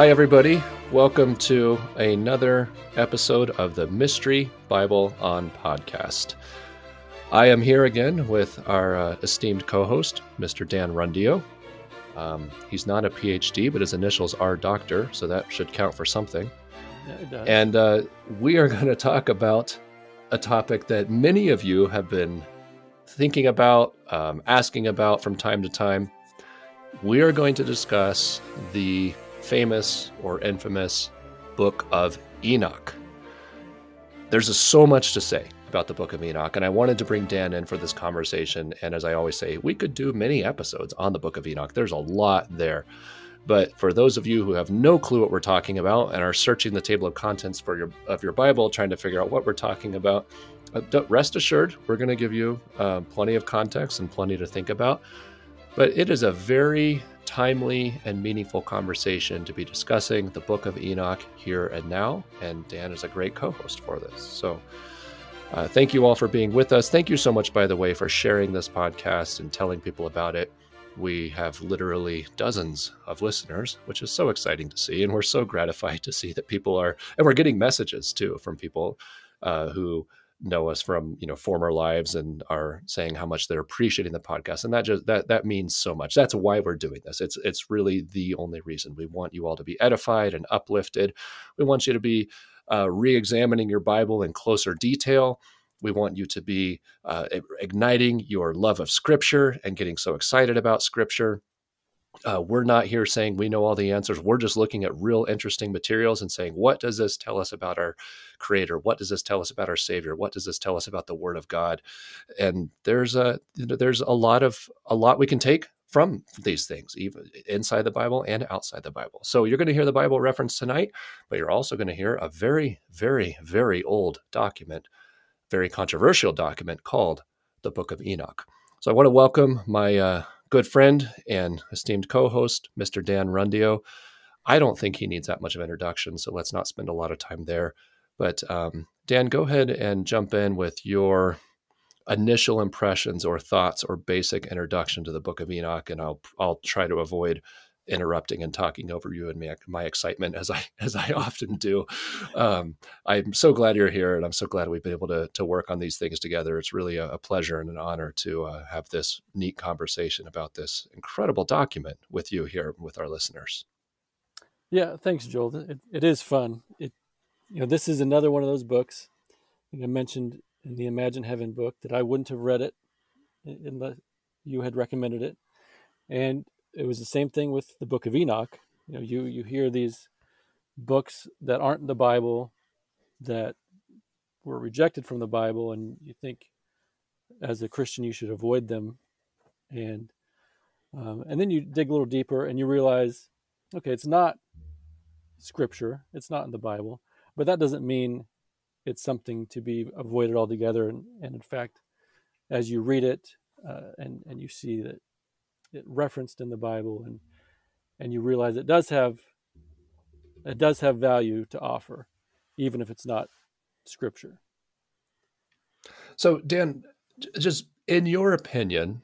Hi, everybody. Welcome to another episode of the Mystery Bible on Podcast. I am here again with our uh, esteemed co host, Mr. Dan Rundio. Um, he's not a PhD, but his initials are Doctor, so that should count for something. Yeah, And uh, we are going to talk about a topic that many of you have been thinking about, um, asking about from time to time. We are going to discuss the famous or infamous book of Enoch. There's so much to say about the book of Enoch, and I wanted to bring Dan in for this conversation. And as I always say, we could do many episodes on the book of Enoch. There's a lot there. But for those of you who have no clue what we're talking about and are searching the table of contents for your of your Bible, trying to figure out what we're talking about, uh, rest assured, we're going to give you uh, plenty of context and plenty to think about. But it is a very timely and meaningful conversation to be discussing the book of Enoch here and now. And Dan is a great co host for this. So uh, thank you all for being with us. Thank you so much, by the way, for sharing this podcast and telling people about it. We have literally dozens of listeners, which is so exciting to see. And we're so gratified to see that people are, and we're getting messages too from people uh, who know us from you know former lives and are saying how much they're appreciating the podcast. And that just that that means so much. That's why we're doing this. It's it's really the only reason. We want you all to be edified and uplifted. We want you to be uh, re-examining your bible in closer detail. We want you to be uh, igniting your love of scripture and getting so excited about scripture uh, we're not here saying we know all the answers. We're just looking at real interesting materials and saying, what does this tell us about our Creator? What does this tell us about our Savior? What does this tell us about the Word of God? And there's a you know, there's a lot of a lot we can take from these things, even inside the Bible and outside the Bible. So you're going to hear the Bible reference tonight, but you're also going to hear a very, very, very old document, very controversial document called the Book of Enoch. So I want to welcome my uh, good friend and esteemed co-host, Mr. Dan Rundio. I don't think he needs that much of introduction, so let's not spend a lot of time there. But um, Dan, go ahead and jump in with your initial impressions or thoughts or basic introduction to the Book of Enoch, and I'll I'll try to avoid interrupting and talking over you and my, my excitement as I as I often do. Um, I'm so glad you're here, and I'm so glad we've been able to to work on these things together. It's really a, a pleasure and an honor to uh, have this neat conversation about this incredible document with you here with our listeners. Yeah, thanks, Joel. It, it is fun. It you know this is another one of those books. I mentioned in the Imagine Heaven book that I wouldn't have read it unless you had recommended it, and it was the same thing with the book of enoch. You know you you hear these books that aren't in the bible that were rejected from the bible and you think as a christian you should avoid them. And um, and then you dig a little deeper and you realize okay it's not scripture it's not in the bible but that doesn't mean it's something to be avoided altogether. And, and in fact as you read it uh, and and you see that referenced in the Bible, and and you realize it does have it does have value to offer, even if it's not scripture. So, Dan, just in your opinion,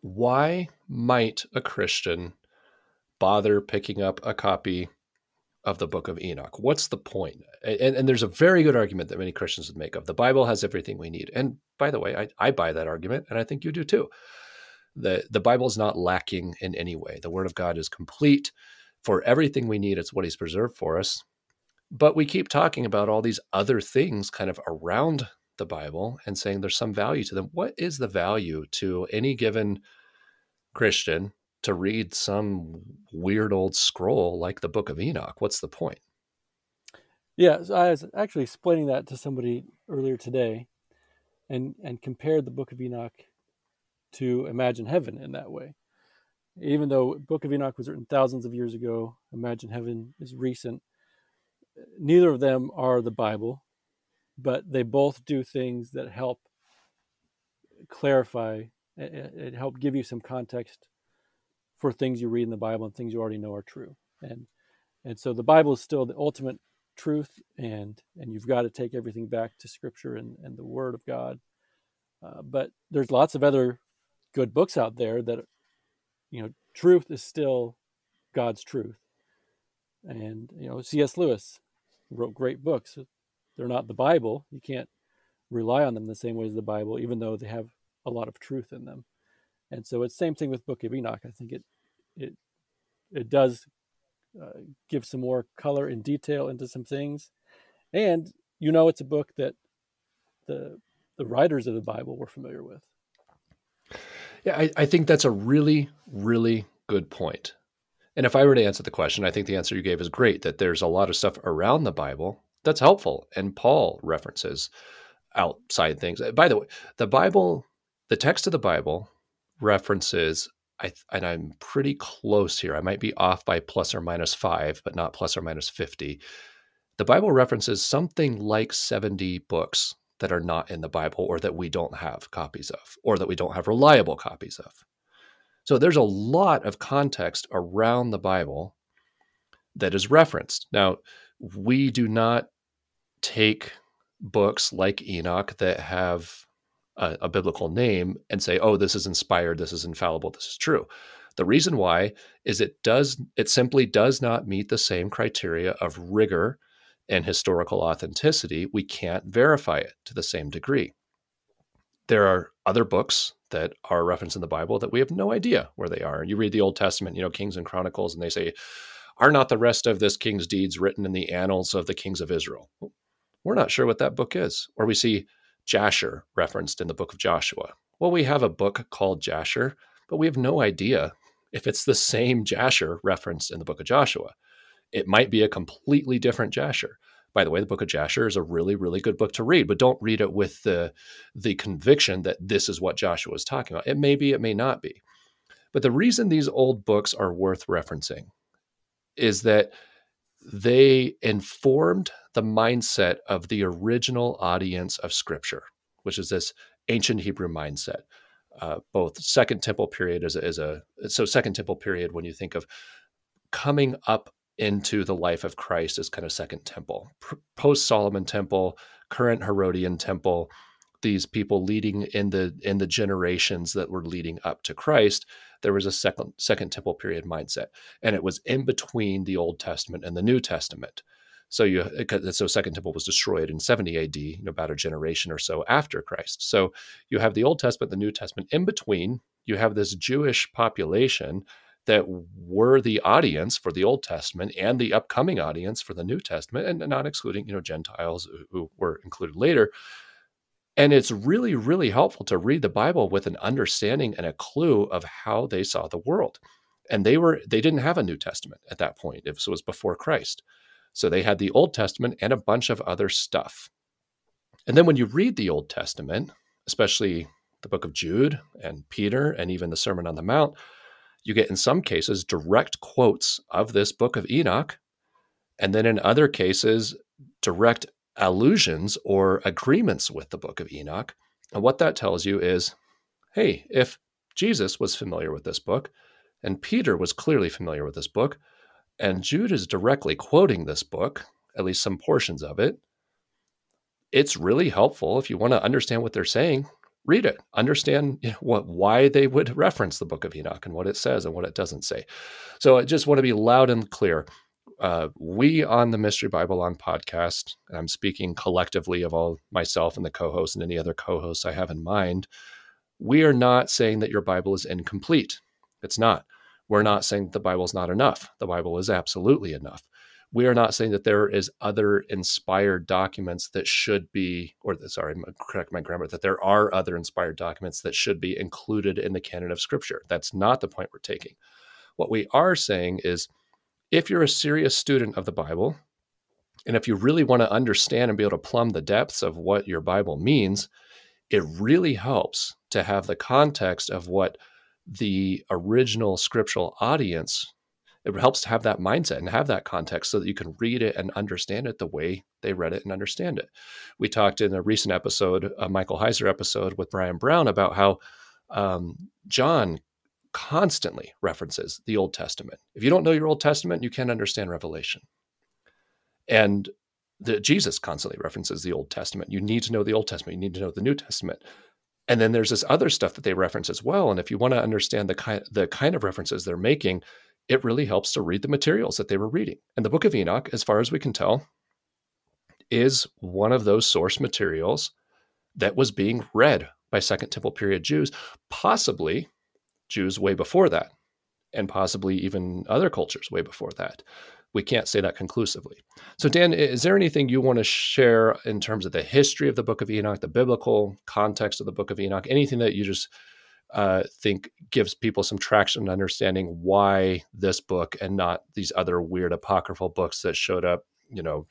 why might a Christian bother picking up a copy of the book of Enoch? What's the point? And, and, there's a very good argument that many Christians would make of the Bible has everything we need. And by the way, I, I buy that argument, and I think you do too the the bible is not lacking in any way. The word of god is complete for everything we need. It's what he's preserved for us. But we keep talking about all these other things kind of around the bible and saying there's some value to them. What is the value to any given christian to read some weird old scroll like the book of enoch? What's the point? Yeah so i was actually explaining that to somebody earlier today and and compared the book of enoch to imagine heaven in that way. Even though Book of Enoch was written thousands of years ago, Imagine Heaven is recent. Neither of them are the Bible, but they both do things that help clarify, it help give you some context for things you read in the Bible and things you already know are true. And and so the Bible is still the ultimate truth, and and you've got to take everything back to Scripture and, and the Word of God. Uh, but there's lots of other good books out there that you know truth is still god's truth And you know, C.S. Lewis wrote great books. They're not the Bible. You can't rely on them the same way as the Bible, even though they have a lot of truth in them. And so it's same thing with Book of Enoch. I think it it it does uh, give some more color and detail into some things, and you know it's a book that the the writers of the Bible were familiar with. Yeah, I, I think that's a really, really good point. And if I were to answer the question, I think the answer you gave is great that there's a lot of stuff around the Bible that's helpful. And Paul references outside things. Uh, by the way, the Bible, the text of the Bible references, I, and I'm pretty close here. I might be off by plus or minus five, but not plus or minus 50. The Bible references something like 70 books that are not in the Bible or that we don't have copies of or that we don't have reliable copies of. So there's a lot of context around the Bible that is referenced. Now, we do not take books like Enoch that have a, a, biblical name and say, "Oh, this is inspired, this is infallible, this is true." The reason why is it does it simply does not meet the same criteria of rigor and historical authenticity. We can't verify it to the same degree. There are other books that are referenced in the Bible that we have no idea where they are. You read the Old Testament, you know, Kings and Chronicles, and they say, "Are not the rest of this king's deeds written in the annals of the kings of Israel?" We're not sure what that book is. Or we see Jasher referenced in the book of Joshua. Well, we have a book called Jasher, but we have no idea if it's the same Jasher referenced in the book of Joshua. It might be a completely different Jasher. By the way, the book of Jasher is a really, really good book to read, but don't read it with the, the conviction that this is what Joshua is talking about. It may be, it may not be. But the reason these old books are worth referencing is that they informed the mindset of the original audience of Scripture, which is this ancient Hebrew mindset. Uh, both Second Temple period is a, as a so Second Temple period when you think of coming up into the life of Christ as kind of Second Temple, post Solomon Temple, current Herodian Temple, these people leading in the in the generations that were leading up to Christ, there was a second second temple period mindset, and it was in between the Old Testament and the New Testament. So you so Second Temple was destroyed in 70 AD, you know, about a generation or so after Christ. So you have the Old Testament, the New Testament. In between, you have this Jewish population that were the audience for the Old Testament and the upcoming audience for the New Testament, and not excluding you know Gentiles who were included later. And it's really, really helpful to read the Bible with an understanding and a clue of how they saw the world. And they were they didn't have a New Testament at that point. It was before Christ. So they had the Old Testament and a bunch of other stuff. And then when you read the Old Testament, especially the book of Jude and Peter and even the Sermon on the Mount, you get in some cases direct quotes of this book of Enoch. And then in other cases, direct allusions or agreements with the book of Enoch. And what that tells you is hey, if Jesus was familiar with this book, and Peter was clearly familiar with this book, and Jude is directly quoting this book, at least some portions of it, it's really helpful if you want to understand what they're saying. Read it, understand you know, what why they would reference the book of Enoch and what it says and what it doesn't say. So I just want to be loud and clear uh, we on the Mystery Bible on podcast, and I'm speaking collectively of all myself and the co hosts and any other co hosts I have in mind, we are not saying that your Bible is incomplete. It's not. We're not saying the Bible is not enough. The Bible is absolutely enough. We are not saying that there is other inspired documents that should be, or sorry, correct my grammar, that there are other inspired documents that should be included in the canon of Scripture. That's not the point we're taking. What we are saying is if you're a serious student of the Bible, and if you really want to understand and be able to plumb the depths of what your Bible means, it really helps to have the context of what the original scriptural audience it helps to have that mindset and have that context so that you can read it and understand it the way they read it and understand it. We talked in a recent episode, a Michael Heiser episode with Brian Brown, about how um, John constantly references the Old Testament. If you don't know your Old Testament, you can't understand Revelation. And the, Jesus constantly references the Old Testament. You need to know the Old Testament. You need to know the New Testament. And then there's this other stuff that they reference as well. And if you want to understand the kind the kind of references they're making, it really helps to read the materials that they were reading. And the book of Enoch, as far as we can tell, is one of those source materials that was being read by Second Temple period Jews, possibly Jews way before that, and possibly even other cultures way before that. We can't say that conclusively. So, Dan, is there anything you want to share in terms of the history of the book of Enoch, the biblical context of the book of Enoch, anything that you just uh, think gives people some traction and understanding why this book and not these other weird apocryphal books that showed up, you know,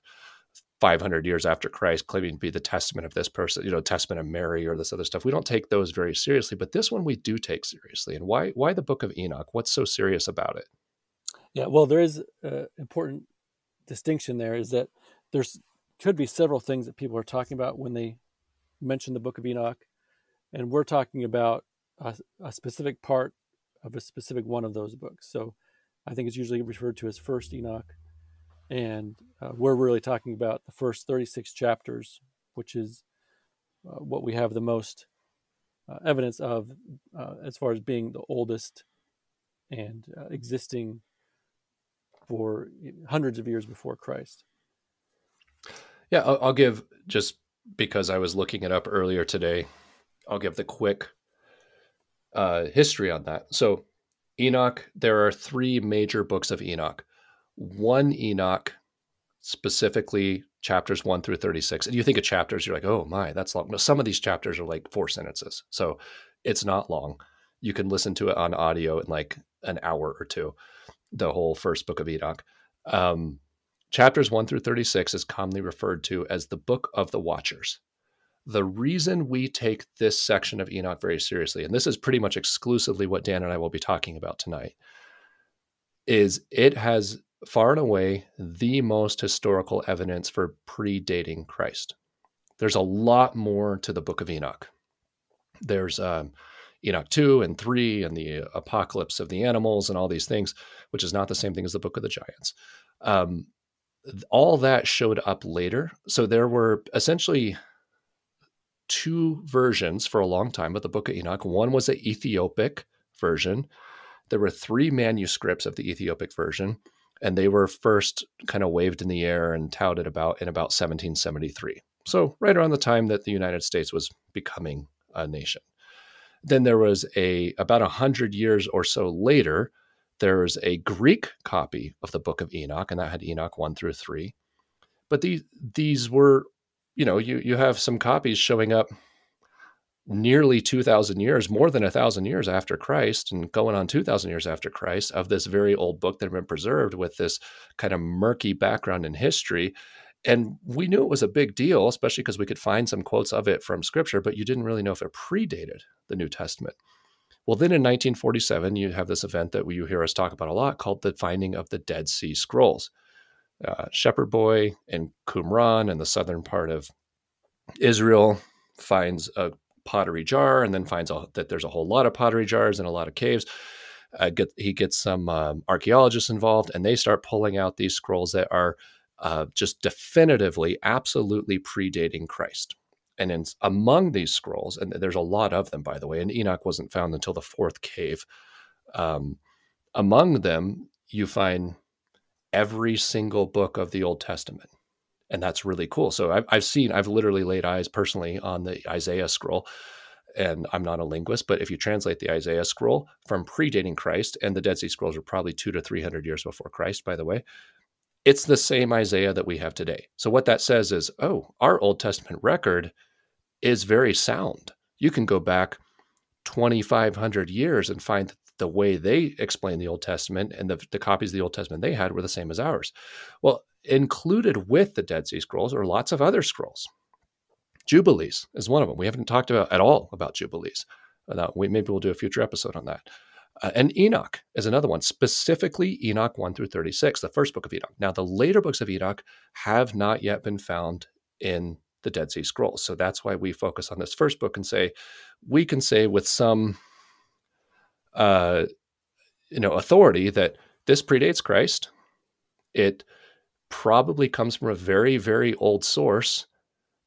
500 years after Christ, claiming to be the testament of this person, you know, testament of Mary or this other stuff. We don't take those very seriously, but this one we do take seriously. And why? Why the Book of Enoch? What's so serious about it? Yeah, well, there is an important distinction there. Is that there's could be several things that people are talking about when they mention the Book of Enoch, and we're talking about a, a specific part of a specific one of those books. So, I think it's usually referred to as First Enoch and uh, we're really talking about the first 36 chapters, which is uh, what we have the most uh, evidence of uh, as far as being the oldest and uh, existing for hundreds of years before Christ. Yeah, I'll, I'll give just because I was looking it up earlier today, I'll give the quick uh, history on that. So, Enoch, there are three major books of Enoch one Enoch, specifically chapters one through 36. And you think of chapters, you're like, oh my, that's long. No, some of these chapters are like four sentences. So it's not long. You can listen to it on audio in like an hour or two, the whole first book of Enoch. Um, chapters 1 through 36 is commonly referred to as the book of the watchers. The reason we take this section of Enoch very seriously, and this is pretty much exclusively what Dan and I will be talking about tonight, is it has far and away the most historical evidence for predating Christ. There's a lot more to the book of Enoch. There's um, Enoch 2 and 3 and the apocalypse of the animals and all these things, which is not the same thing as the book of the giants. Um, all that showed up later. So there were essentially two versions for a long time of the book of Enoch. One was an Ethiopic version. There were three manuscripts of the Ethiopic version and they were first kind of waved in the air and touted about in about 1773. So right around the time that the United States was becoming a nation. Then there was a about a hundred years or so later, there's a Greek copy of the Book of Enoch, and that had Enoch one through three. But these these were, you know, you you have some copies showing up nearly 2000 years more than a thousand years after christ and going on 2000 years after christ of this very old book that had been preserved with this kind of murky background in history. And we knew it was a big deal especially because we could find some quotes of it from scripture but you didn't really know if it predated the new testament. Well then in 1947 you have this event that you hear us talk about a lot called the finding of the dead sea scrolls uh, shepherd boy in qumran in the southern part of israel finds a pottery jar and then finds out that there's a whole lot of pottery jars and a lot of caves. Uh, get, he gets some um, archaeologists involved and they start pulling out these scrolls that are uh, just definitively, absolutely predating Christ. And in, among these scrolls, and there's a lot of them, by the way, and Enoch wasn't found until the fourth cave. Um, among them, you find every single book of the Old Testament and that's really cool. So I've, I've seen, I've literally laid eyes personally on the Isaiah scroll, and I'm not a linguist, but if you translate the Isaiah scroll from predating Christ, and the Dead Sea Scrolls are probably two to three hundred years before Christ, by the way, it's the same Isaiah that we have today. So what that says is, oh, our Old Testament record is very sound. You can go back 2,500 years and find the way they explain the Old Testament and the, the copies of the Old Testament they had were the same as ours. Well, included with the Dead Sea Scrolls are lots of other scrolls. Jubilees is one of them. We haven't talked about at all about Jubilees. Uh, we, maybe we'll do a future episode on that. Uh, and Enoch is another one, specifically Enoch 1 through 36, the first book of Enoch. Now, the later books of Enoch have not yet been found in the Dead Sea Scrolls. So that's why we focus on this first book and say, we can say with some uh, you know, authority that this predates Christ. It probably comes from a very, very old source.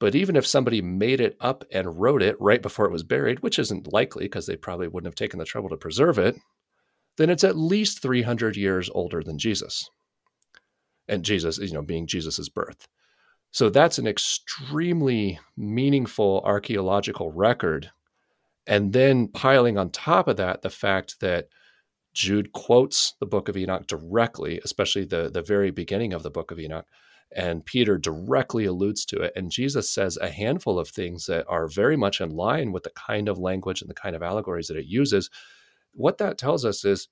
But even if somebody made it up and wrote it right before it was buried, which isn't likely because they probably wouldn't have taken the trouble to preserve it, then it's at least 300 years older than Jesus. And Jesus, you know, being Jesus's birth. So that's an extremely meaningful archaeological record. And then piling on top of that, the fact that Jude quotes the book of Enoch directly, especially the, the very beginning of the book of Enoch. And Peter directly alludes to it. And Jesus says a handful of things that are very much in line with the kind of language and the kind of allegories that it uses. What that tells us is,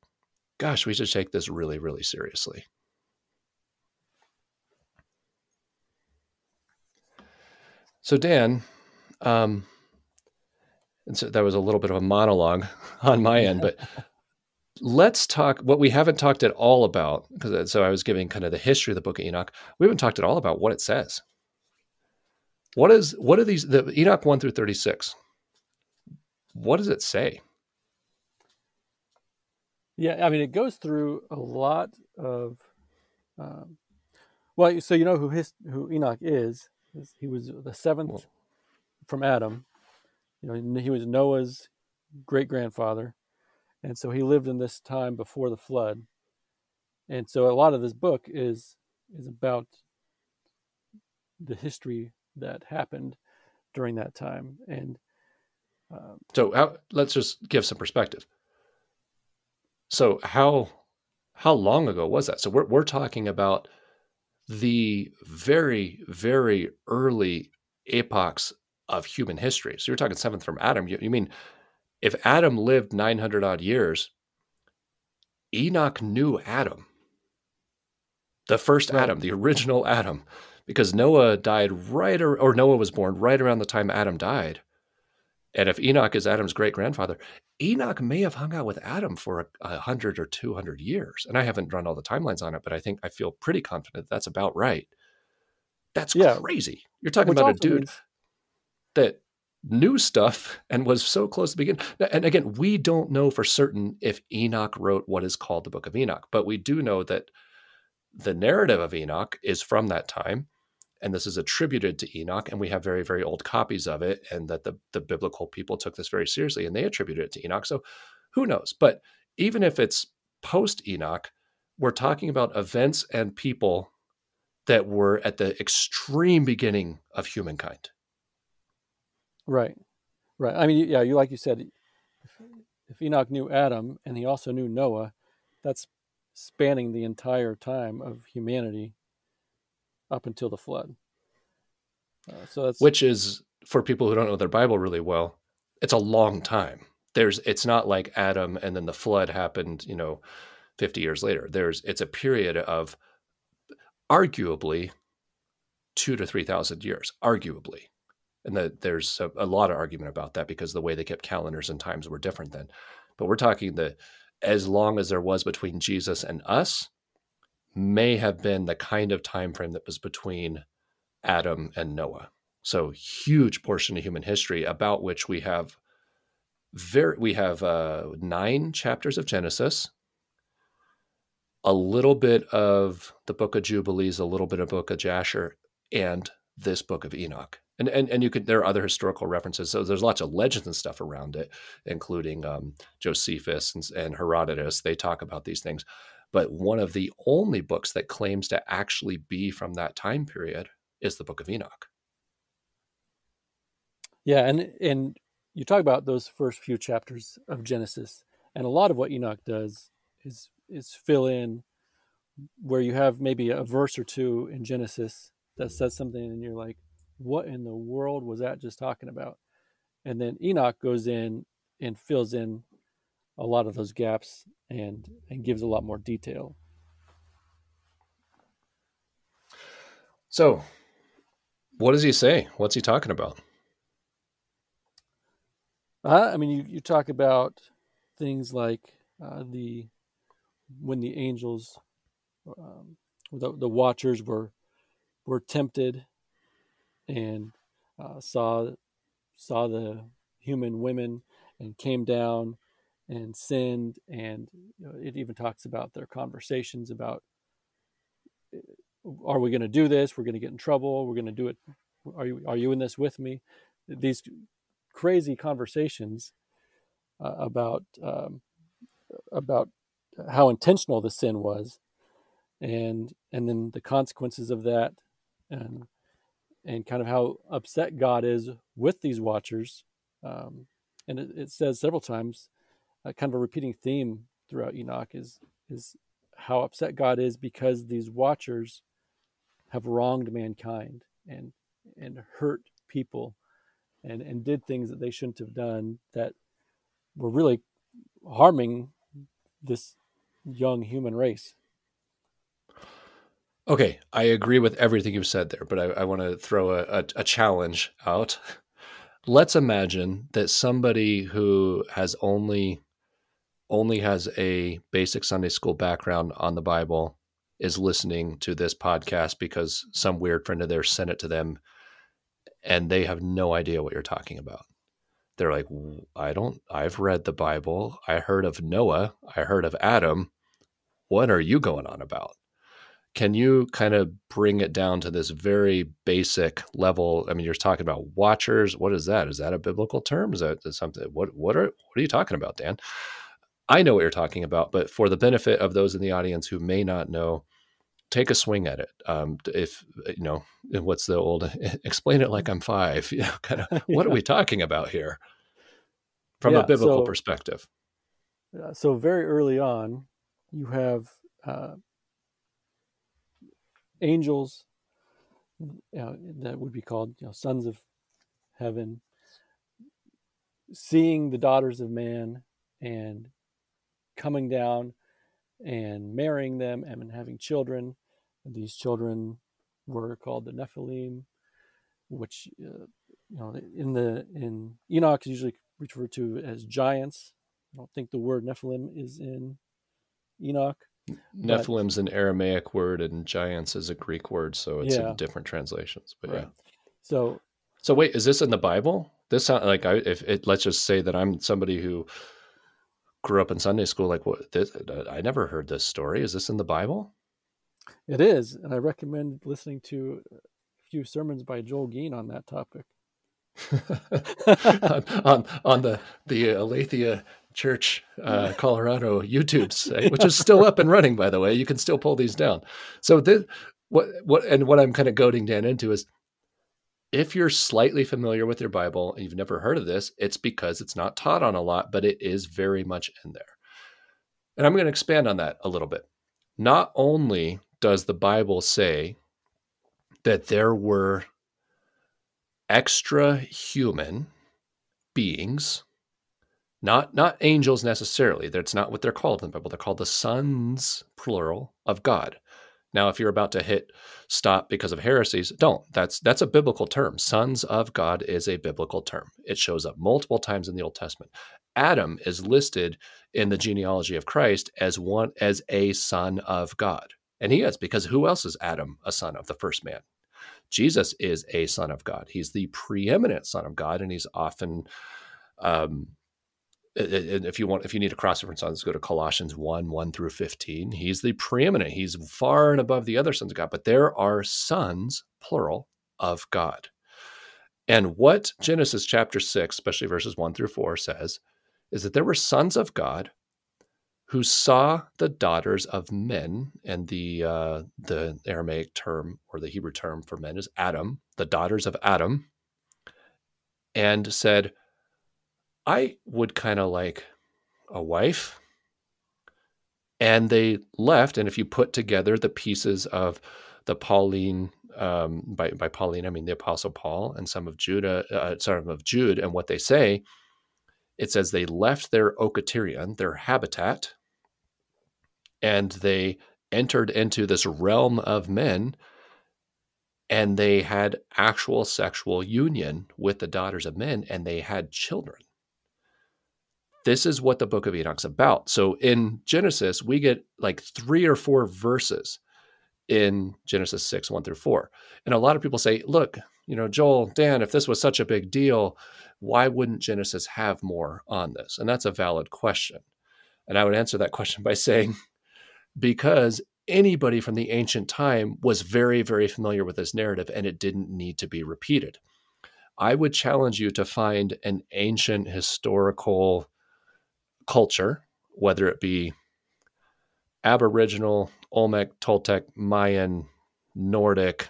gosh, we should take this really, really seriously. So, Dan, um, and so that was a little bit of a monologue on my end, but let's talk what we haven't talked at all about because uh, so I was giving kind of the history of the book of Enoch. We haven't talked at all about what it says. What is what are these the Enoch 1 through 36? What does it say? Yeah, I mean it goes through a lot of um, well, so you know who his who Enoch is. He was the seventh well, from Adam. You know, he was Noah's great grandfather and so he lived in this time before the flood. And so a lot of this book is is about the history that happened during that time and um, so how, let's just give some perspective. So how how long ago was that? So we're, we're talking about the very very early epochs of human history so you're talking seventh from adam you, you mean if Adam lived 900 odd years, Enoch knew Adam, the first right. Adam, the original Adam, because Noah died right, or, or Noah was born right around the time Adam died. And if Enoch is Adam's great grandfather, Enoch may have hung out with Adam for a, hundred or two hundred years. And I haven't run all the timelines on it, but I think I feel pretty confident that's about right. That's yeah. crazy. You're talking Which about a dude means... that knew stuff and was so close to begin. And again, we don't know for certain if Enoch wrote what is called the Book of Enoch, but we do know that the narrative of Enoch is from that time. And this is attributed to Enoch, and we have very, very old copies of it, and that the, the biblical people took this very seriously and they attributed it to Enoch. So who knows? But even if it's post Enoch, we're talking about events and people that were at the extreme beginning of humankind. Right, right. I mean, yeah, you like you said, if, Enoch knew Adam and he also knew Noah, that's spanning the entire time of humanity up until the flood. Uh, so that's which is for people who don't know their Bible really well, it's a long time. There's it's not like Adam and then the flood happened, you know, 50 years later. There's it's a period of arguably 2 to 3000 years, arguably and that there's a, a, lot of argument about that because the way they kept calendars and times were different then. But we're talking the as long as there was between jesus and us may have been the kind of time frame that was between adam and noah. So huge portion of human history about which we have very we have uh, nine chapters of genesis a little bit of the book of jubilees a little bit of book of jasher and this book of enoch and and and you could there are other historical references. So there's lots of legends and stuff around it, including um, Josephus and, and Herodotus. They talk about these things, but one of the only books that claims to actually be from that time period is the Book of Enoch. Yeah, and and you talk about those first few chapters of Genesis, and a lot of what Enoch does is is fill in where you have maybe a verse or two in Genesis that says something, and you're like, what in the world was that just talking about? And then Enoch goes in and fills in a lot of those gaps and and gives a lot more detail. So, what does he say? What's he talking about? Uh, I mean, you, you talk about things like uh, the when the angels, um, the, the watchers were were tempted and uh, saw saw the human women and came down and sinned and you know, it even talks about their conversations about are we going to do this? We're going to get in trouble. We're going to do it. Are you are you in this with me? These crazy conversations uh, about um, about how intentional the sin was, and and then the consequences of that, and and kind of how upset God is with these watchers. Um, and it, it, says several times, uh, kind of a repeating theme throughout Enoch is is how upset God is because these watchers have wronged mankind and and hurt people and and did things that they shouldn't have done that were really harming this young human race. Okay, I agree with everything you've said there, but I, I want to throw a, a, a challenge out. Let's imagine that somebody who has only only has a basic Sunday school background on the Bible is listening to this podcast because some weird friend of theirs sent it to them and they have no idea what you're talking about. They're like, I don't, I've read the Bible. I heard of Noah. I heard of Adam. What are you going on about? Can you kind of bring it down to this very basic level? I mean, you're talking about watchers. What is that? Is that a biblical term? Is that something? What what are what are you talking about, Dan? I know what you're talking about, but for the benefit of those in the audience who may not know, take a swing at it. Um, if you know, what's the old explain it like I'm five? You know, kind of what are we talking about here from yeah, a biblical so, perspective? So very early on, you have uh, angels you know, that would be called you know, sons of heaven, seeing the daughters of man and coming down and marrying them and having children these children were called the Nephilim, which uh, you know in the in Enoch is usually referred to as giants. I don't think the word Nephilim is in Enoch. Nephilim's an Aramaic word, and giants is a Greek word, so it's yeah. in different translations. But right. yeah. So, so wait, is this in the Bible? This sound like I if it let's just say that I'm somebody who grew up in Sunday school. Like, what? This, I never heard this story. Is this in the Bible? It is, and I recommend listening to a few sermons by Joel Gein on that topic. on, on, on the the Aletheia Church uh, Colorado YouTube site, which is still up and running, by the way. You can still pull these down. So this, what what and what I'm kind of goading Dan into is if you're slightly familiar with your Bible and you've never heard of this, it's because it's not taught on a lot, but it is very much in there. And I'm going to expand on that a little bit. Not only does the Bible say that there were extra human beings, not not angels necessarily. That's not what they're called in the Bible. They're called the sons, plural, of God. Now, if you're about to hit stop because of heresies, don't. That's that's a biblical term. Sons of God is a biblical term. It shows up multiple times in the Old Testament. Adam is listed in the genealogy of Christ as one as a son of God. And he is, because who else is Adam, a son of the first man? Jesus is a son of God. He's the preeminent son of God, and he's often, um, if you want, if you need a cross reference on this, go to Colossians 1 1 through 15. He's the preeminent, he's far and above the other sons of God, but there are sons, plural, of God. And what Genesis chapter 6, especially verses 1 through 4, says is that there were sons of God who saw the daughters of men, and the uh, the Aramaic term or the Hebrew term for men is Adam, the daughters of Adam, and said, "I would kind of like a wife." And they left, and if you put together the pieces of the Pauline um, by by Pauline, I mean the Apostle Paul and some of Judah, uh, of Jude, and what they say, it says they left their oiketerion, their habitat, and they entered into this realm of men and they had actual sexual union with the daughters of men and they had children. This is what the book of Enoch's about. So in Genesis, we get like three or four verses in Genesis 6, 1 through 4. And a lot of people say, look, you know, Joel, Dan, if this was such a big deal, why wouldn't Genesis have more on this? And that's a valid question. And I would answer that question by saying, because anybody from the ancient time was very, very familiar with this narrative and it didn't need to be repeated. I would challenge you to find an ancient historical culture, whether it be Aboriginal, Olmec, Toltec, Mayan, Nordic,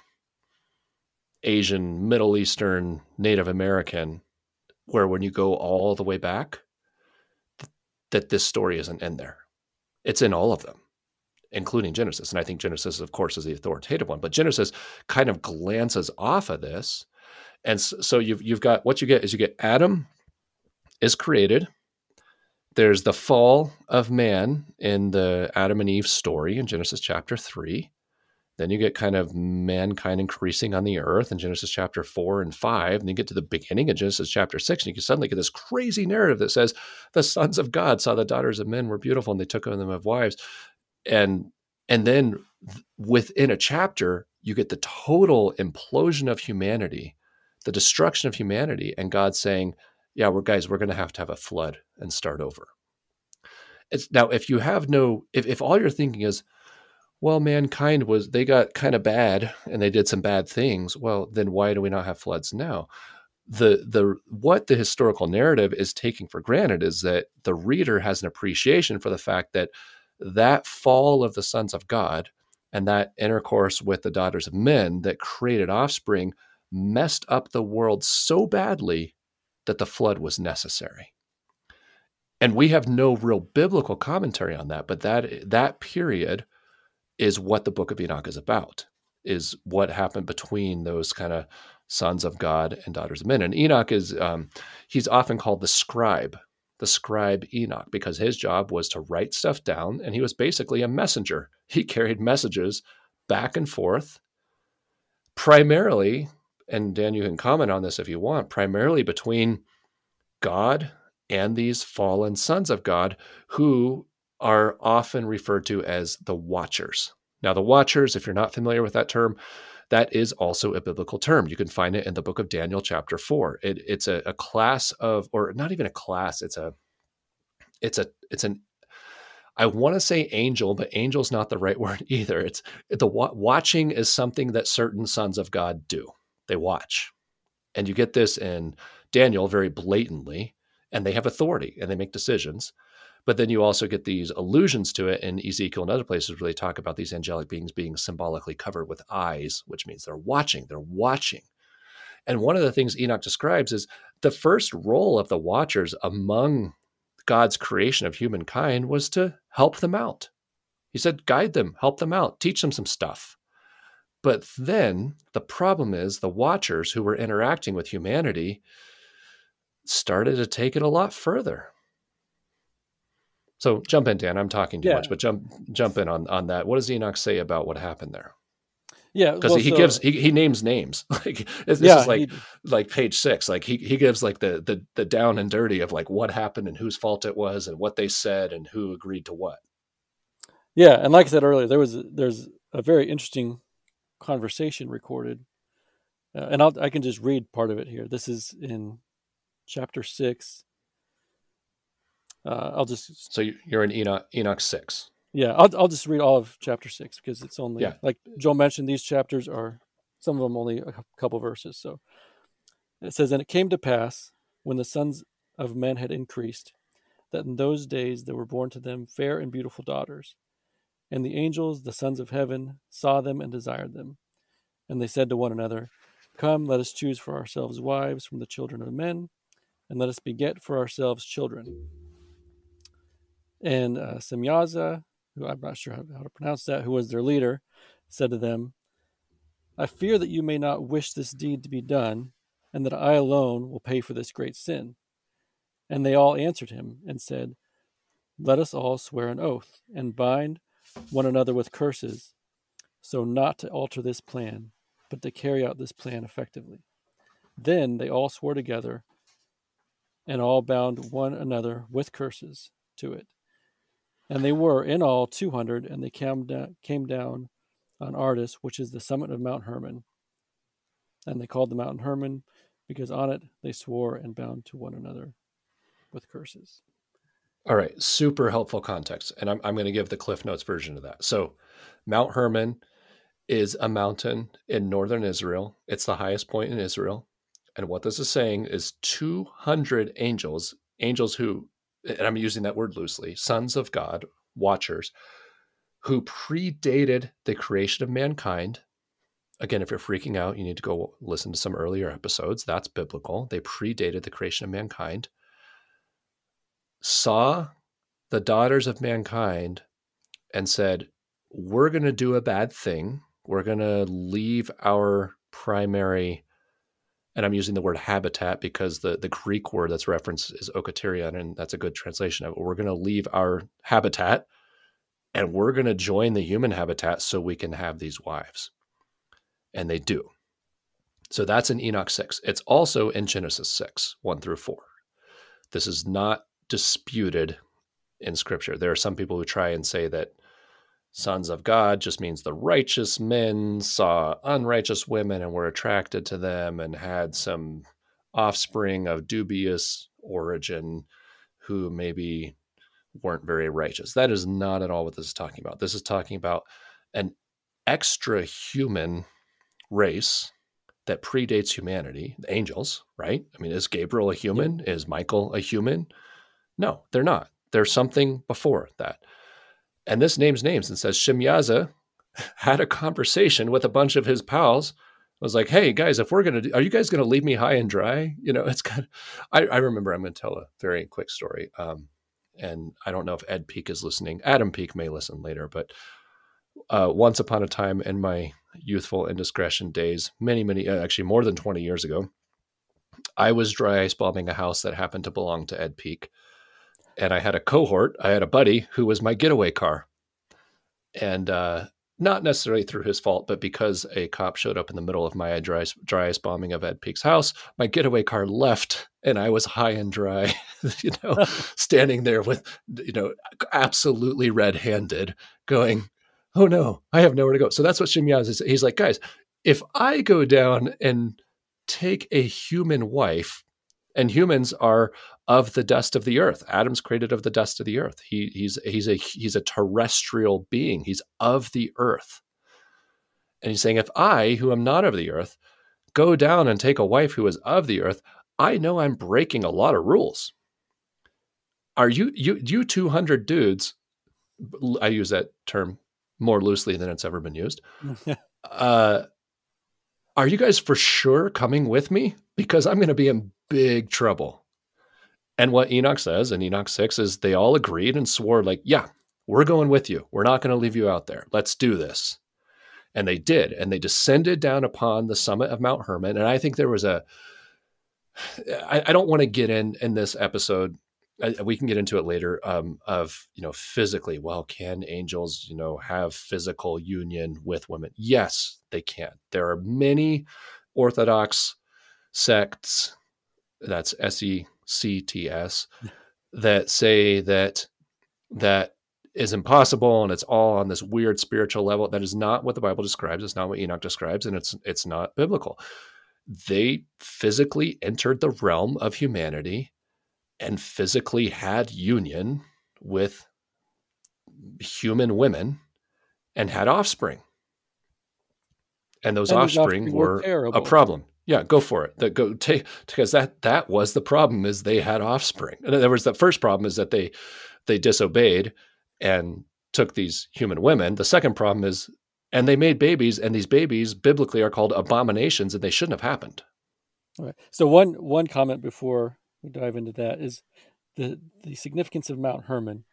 Asian, Middle Eastern, Native American, where when you go all the way back, th- that this story isn't in there. It's in all of them, including Genesis. And I think Genesis, of course, is the authoritative one, but Genesis kind of glances off of this. And so you've, you've got what you get is you get Adam is created. There's the fall of man in the Adam and Eve story in Genesis chapter 3. Then you get kind of mankind increasing on the earth in Genesis chapter four and five. And you get to the beginning of Genesis chapter six, and you can suddenly get this crazy narrative that says the sons of God saw the daughters of men were beautiful and they took them as wives. And and then within a chapter, you get the total implosion of humanity, the destruction of humanity, and God saying, Yeah, we're guys, we're gonna have to have a flood and start over. It's now if you have no if, if all you're thinking is well, mankind was, they got kind of bad and they did some bad things. Well, then why do we not have floods now? The, the, what the historical narrative is taking for granted is that the reader has an appreciation for the fact that that fall of the sons of God and that intercourse with the daughters of men that created offspring messed up the world so badly that the flood was necessary. And we have no real biblical commentary on that, but that that period is what the book of Enoch is about, is what happened between those kind of sons of God and daughters of men. And Enoch is, um, he's often called the scribe, the scribe Enoch, because his job was to write stuff down and he was basically a messenger. He carried messages back and forth, primarily, and Dan, you can comment on this if you want, primarily between God and these fallen sons of God who are often referred to as the watchers. Now, the watchers, if you're not familiar with that term, that is also a biblical term. You can find it in the book of Daniel, chapter four. It, it's a, a class of, or not even a class. It's a, it's a, it's an I want to say angel, but angel's not the right word either. It's the watching is something that certain sons of God do. They watch. And you get this in Daniel very blatantly, and they have authority and they make decisions. But then you also get these allusions to it in Ezekiel and other places where they talk about these angelic beings being symbolically covered with eyes, which means they're watching, they're watching. And one of the things Enoch describes is the first role of the watchers among God's creation of humankind was to help them out. He said, guide them, help them out, teach them some stuff. But then the problem is the watchers who were interacting with humanity started to take it a lot further. So jump in, Dan. I'm talking too yeah. much, but jump jump in on on that. What does Enoch say about what happened there? Yeah, because well, he so, gives he, he names names. like this, yeah, is like he, like page six. Like he he gives like the the the down and dirty of like what happened and whose fault it was and what they said and who agreed to what. Yeah, and like I said earlier, there was there's a very interesting conversation recorded, uh, and I'll, I can just read part of it here. This is in chapter six, uh, I'll just. So you're in Enoch, Enoch six. Yeah, I'll I'll just read all of chapter six because it's only yeah. like Joel mentioned. These chapters are some of them only a couple verses. So it says, and it came to pass when the sons of men had increased, that in those days there were born to them fair and beautiful daughters, and the angels, the sons of heaven, saw them and desired them, and they said to one another, Come, let us choose for ourselves wives from the children of men, and let us beget for ourselves children. And uh, Semyaza, who I'm not sure how, how to pronounce that, who was their leader, said to them, I fear that you may not wish this deed to be done, and that I alone will pay for this great sin. And they all answered him and said, Let us all swear an oath and bind one another with curses, so not to alter this plan, but to carry out this plan effectively. Then they all swore together and all bound one another with curses to it. And they were in all 200, and they came down, came down on Ardis, which is the summit of Mount Hermon. And they called the mountain Hermon because on it they swore and bound to one another with curses. All right, super helpful context. And I'm, I'm going to give the Cliff Notes version of that. So, Mount Hermon is a mountain in northern Israel, it's the highest point in Israel. And what this is saying is 200 angels, angels who and I'm using that word loosely, sons of God, watchers, who predated the creation of mankind. Again, if you're freaking out, you need to go listen to some earlier episodes. That's biblical. They predated the creation of mankind. Saw the daughters of mankind and said, We're going to do a bad thing. We're going to leave our primary and I'm using the word habitat because the, the Greek word that's referenced is oiketerion, and that's a good translation of it. We're going to leave our habitat and we're going to join the human habitat so we can have these wives. And they do. So that's in Enoch 6. It's also in Genesis 6, 1 through 4. This is not disputed in scripture. There are some people who try and say that sons of God just means the righteous men saw unrighteous women and were attracted to them and had some offspring of dubious origin who maybe weren't very righteous. That is not at all what this is talking about. This is talking about an extra human race that predates humanity, the angels, right? I mean, is Gabriel a human? Is Michael a human? No, they're not. There's something before that and this names names and says Shemyaza had a conversation with a bunch of his pals. I was like, "Hey guys, if we're gonna, do, are you guys gonna leave me high and dry?" You know, it's kind of. I, I remember. I'm gonna tell a very quick story, um, and I don't know if Ed Peak is listening. Adam Peak may listen later, but uh, once upon a time in my youthful indiscretion days, many, many, uh, actually more than 20 years ago, I was dry ice bombing a house that happened to belong to Ed Peak and I had a cohort. I had a buddy who was my getaway car, and uh, not necessarily through his fault, but because a cop showed up in the middle of my dry, dry bombing of Ed Peak's house, my getaway car left, and I was high and dry, you know, standing there with, you know, absolutely red-handed, going, "Oh no, I have nowhere to go." So that's what Shimyaz is. He's like, guys, if I go down and take a human wife and humans are of the dust of the earth. Adam's created of the dust of the earth. He, he's he's a he's a terrestrial being. He's of the earth. And he's saying, if I, who am not of the earth, go down and take a wife who is of the earth, I know I'm breaking a lot of rules. Are you you you 200 dudes? I use that term more loosely than it's ever been used. uh, are you guys for sure coming with me? Because I'm going to be in big trouble. And what Enoch says in Enoch 6 is they all agreed and swore, like, yeah, we're going with you. We're not going to leave you out there. Let's do this. And they did. And they descended down upon the summit of Mount Hermon. And I think there was a, I, I don't want to get in in this episode. I, we can get into it later. Um, of you know, physically, well, can angels you know have physical union with women? Yes, they can. There are many Orthodox sects that's S E C T S that say that that is impossible and it's all on this weird spiritual level. That is not what the Bible describes. It's not what Enoch describes, and it's it's not biblical. They physically entered the realm of humanity and physically had union with human women and had offspring. And those and offspring, offspring, were, were a problem. Yeah, go for it. Go take because that that was the problem is they had offspring. In other words, the first problem is that they they disobeyed and took these human women. The second problem is and they made babies, and these babies biblically are called abominations, and they shouldn't have happened. All right. So one one comment before we dive into that is the the significance of Mount Hermon.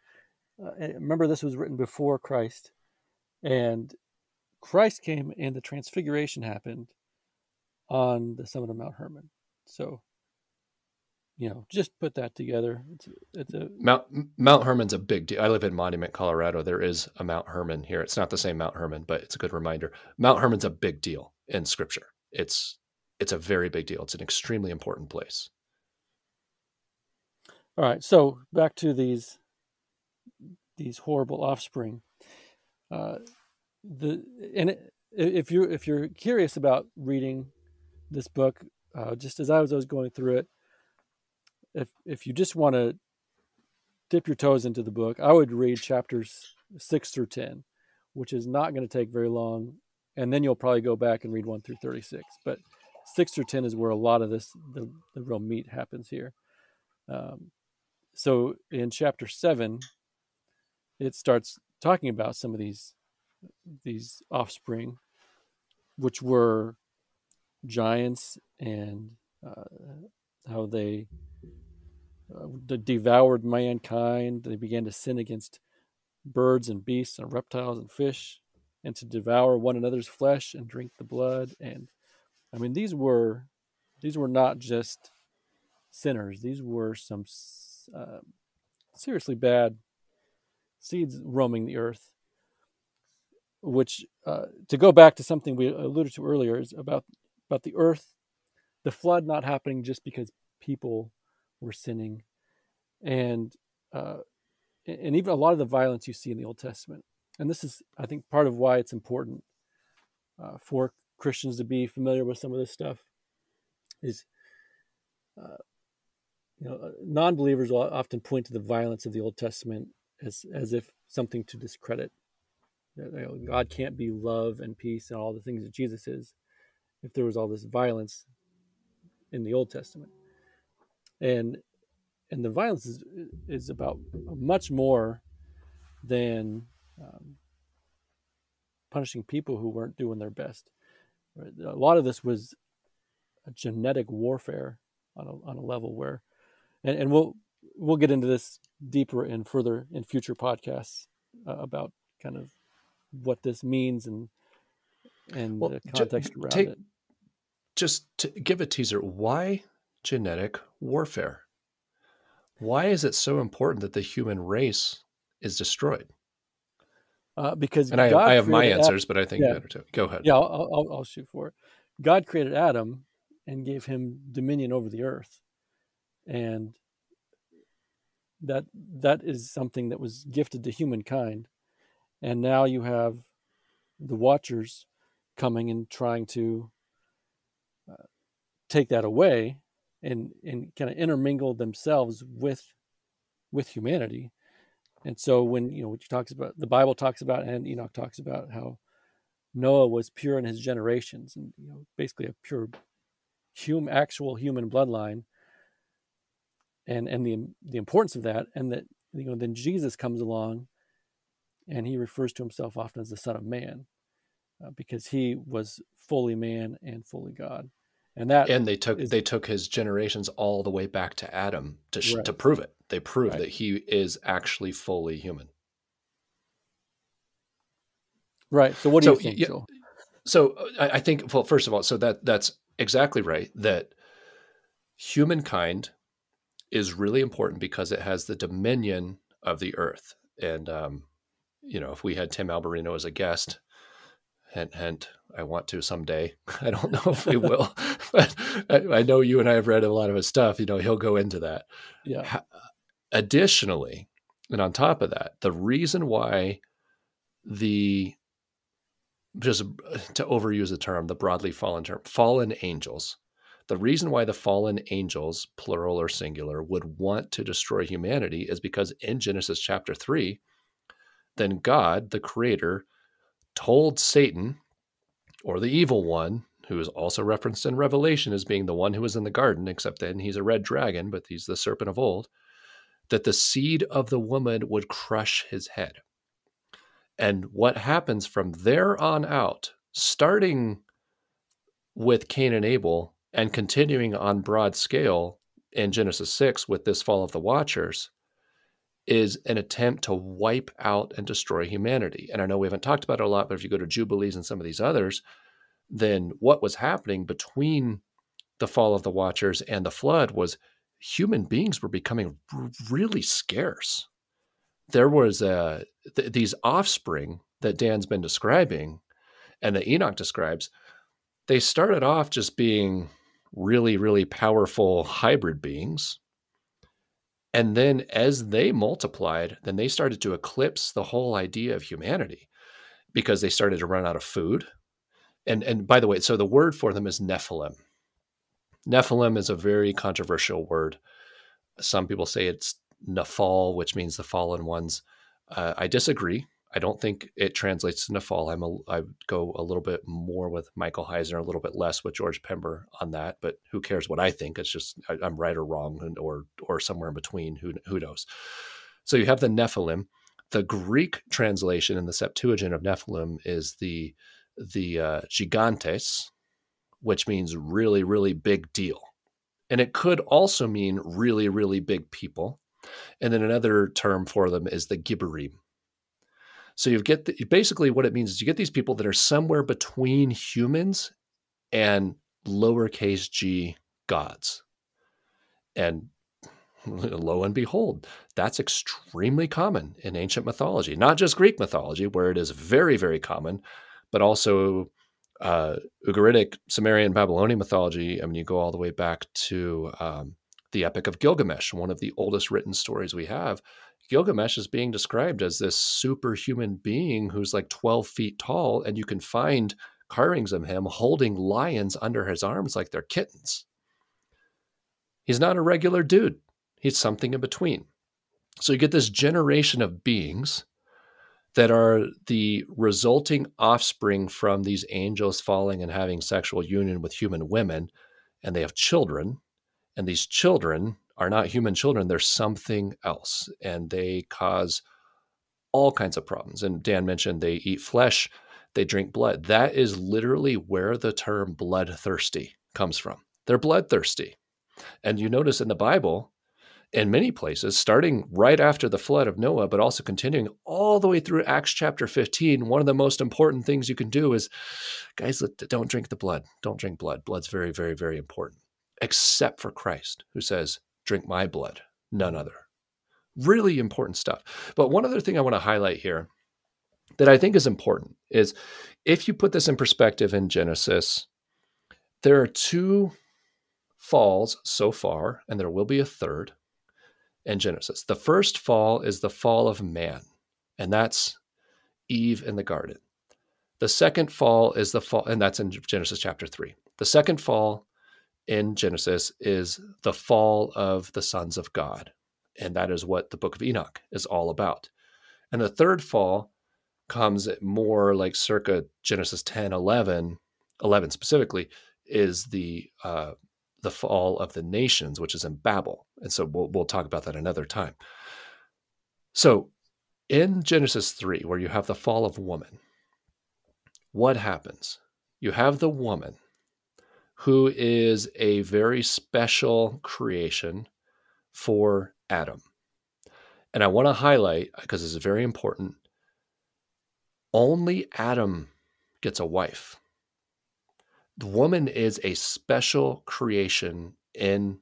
Uh, remember, this was written before Christ, and Christ came, and the Transfiguration happened on the summit of Mount Hermon. So, you know, just put that together. It's, it's a Mount Mount Hermon's a big deal. I live in Monument, Colorado. There is a Mount Hermon here. It's not the same Mount Hermon, but it's a good reminder. Mount Hermon's a big deal in Scripture. It's it's a very big deal. It's an extremely important place. All right, so back to these these horrible offspring. Uh, the and if you if you're curious about reading this book uh, just as I was, I was going through it. If if you just want to dip your toes into the book, I would read chapters six through ten, which is not going to take very long, and then you'll probably go back and read one through thirty six. But six through ten is where a lot of this the, the real meat happens here. Um, so in chapter seven, it starts talking about some of these these offspring, which were giants and uh, how they uh, devoured mankind. They began to sin against birds and beasts and reptiles and fish, and to devour one another's flesh and drink the blood. And I mean, these were these were not just sinners; these were some uh, seriously bad seeds roaming the earth. Which, uh, to go back to something we alluded to earlier, is about about the earth, the flood not happening just because people were sinning, and uh, and even a lot of the violence you see in the Old Testament. And this is, I think, part of why it's important uh, for Christians to be familiar with some of this stuff. Is uh, you know, non-believers will often point to the violence of the Old Testament as as if something to discredit. God can't be love and peace and all the things that Jesus is if there was all this violence in the Old Testament. And and the violence is is about much more than um, punishing people who weren't doing their best. A lot of this was a genetic warfare on a, on a level where, and, and we'll we'll get into this deeper and further in future podcasts uh, about kind of what this means and and well, the context around take, it. Just to give a teaser, why genetic warfare? Why is it so important that the human race is destroyed? Uh, because and I, I have my answers, Adam, but I think yeah, better too. Go ahead. Yeah, I'll, I'll, I'll shoot for it. God created Adam and gave him dominion over the earth, and that that is something that was gifted to humankind. And now you have the Watchers coming and trying to take that away and and kind of intermingle themselves with with humanity. And so when you know what you talks about the Bible talks about and Enoch talks about how Noah was pure in his generations and you know basically a pure human actual human bloodline and and the the importance of that and that you know then Jesus comes along and he refers to himself often as the son of man uh, because he was fully man and fully God and that and they took is, they took his generations all the way back to Adam to right. to prove it. They prove right. that he is actually fully human. Right. So what do so, you think, yeah, Joel? So I, I think well, first of all, so that that's exactly right. That humankind is really important because it has the dominion of the earth. And um, you know, if we had Tim Alberino as a guest, hint, hint, I want to someday. I don't know if we will, but I, I, know you and I have read a lot of his stuff. You know, he'll go into that. Yeah. Additionally, and on top of that, the reason why the just to overuse the term, the broadly fallen term, fallen angels, the reason why the fallen angels, plural or singular, would want to destroy humanity is because in Genesis chapter three, then God, the creator, told Satan, or the evil one, who is also referenced in Revelation as being the one who was in the garden, except then he's a red dragon, but he's the serpent of old, that the seed of the woman would crush his head. And what happens from there on out, starting with Cain and Abel and continuing on broad scale in Genesis 6 with this fall of the Watchers, is an attempt to wipe out and destroy humanity. And I know we haven't talked about it a lot, but if you go to Jubilees and some of these others, then what was happening between the fall of the Watchers and the flood was human beings were becoming really scarce. There was uh, th- these offspring that Dan's been describing and that Enoch describes. They started off just being really, really powerful hybrid beings and then as they multiplied, then they started to eclipse the whole idea of humanity because they started to run out of food. And and by the way, so the word for them is Nephilim. Nephilim is a very controversial word. Some people say it's Nephal, which means the fallen ones. Uh, I disagree. I don't think it translates to Nephal. I'm a, I go a little bit more with Michael Heiser, a little bit less with George Pember on that. But who cares what I think? It's just I, am right or wrong, and, or or somewhere in between. Who who knows? So you have the Nephilim. the Greek translation in the Septuagint of Nephilim is the the uh, gigantes, which means really, really big deal. And it could also mean really, really big people. And then another term for them is the Gibborim. So you get the, basically what it means is you get these people that are somewhere between humans and lowercase g gods. And lo and behold, that's extremely common in ancient mythology, not just Greek mythology, where it is very, very common, but also uh, Ugaritic, Sumerian, Babylonian mythology. I mean, you go all the way back to um, the Epic of Gilgamesh, one of the oldest written stories we have. Gilgamesh is being described as this superhuman being who's like 12 feet tall, and you can find carvings of him holding lions under his arms like they're kittens. He's not a regular dude, he's something in between. So you get this generation of beings that are the resulting offspring from these angels falling and having sexual union with human women, and they have children. And these children are not human children, they're something else, and they cause all kinds of problems. And Dan mentioned they eat flesh, they drink blood. That is literally where the term bloodthirsty comes from. They're bloodthirsty. And you notice in the Bible, in many places, starting right after the flood of Noah, but also continuing all the way through Acts chapter 15. One of the most important things you can do is, guys, don't drink the blood. Don't drink blood. Blood's very, very, very important, except for Christ, who says, drink my blood, none other. Really important stuff. But one other thing I want to highlight here that I think is important is if you put this in perspective in Genesis, there are two falls so far, and there will be a third in Genesis. The first fall is the fall of man, and that's Eve in the garden. The second fall is the fall, and that's in Genesis chapter 3. The second fall in Genesis is the fall of the sons of God. And that is what the book of Enoch is all about. And the third fall comes more like circa Genesis 10, 11, 11 specifically, is the uh, the fall of the nations, which is in Babel. And so we'll, we'll talk about that another time. So in Genesis 3, where you have the fall of woman, what happens? You have the woman who is a very special creation for Adam. And I want to highlight, because is very important, only Adam gets a wife the woman is a special creation in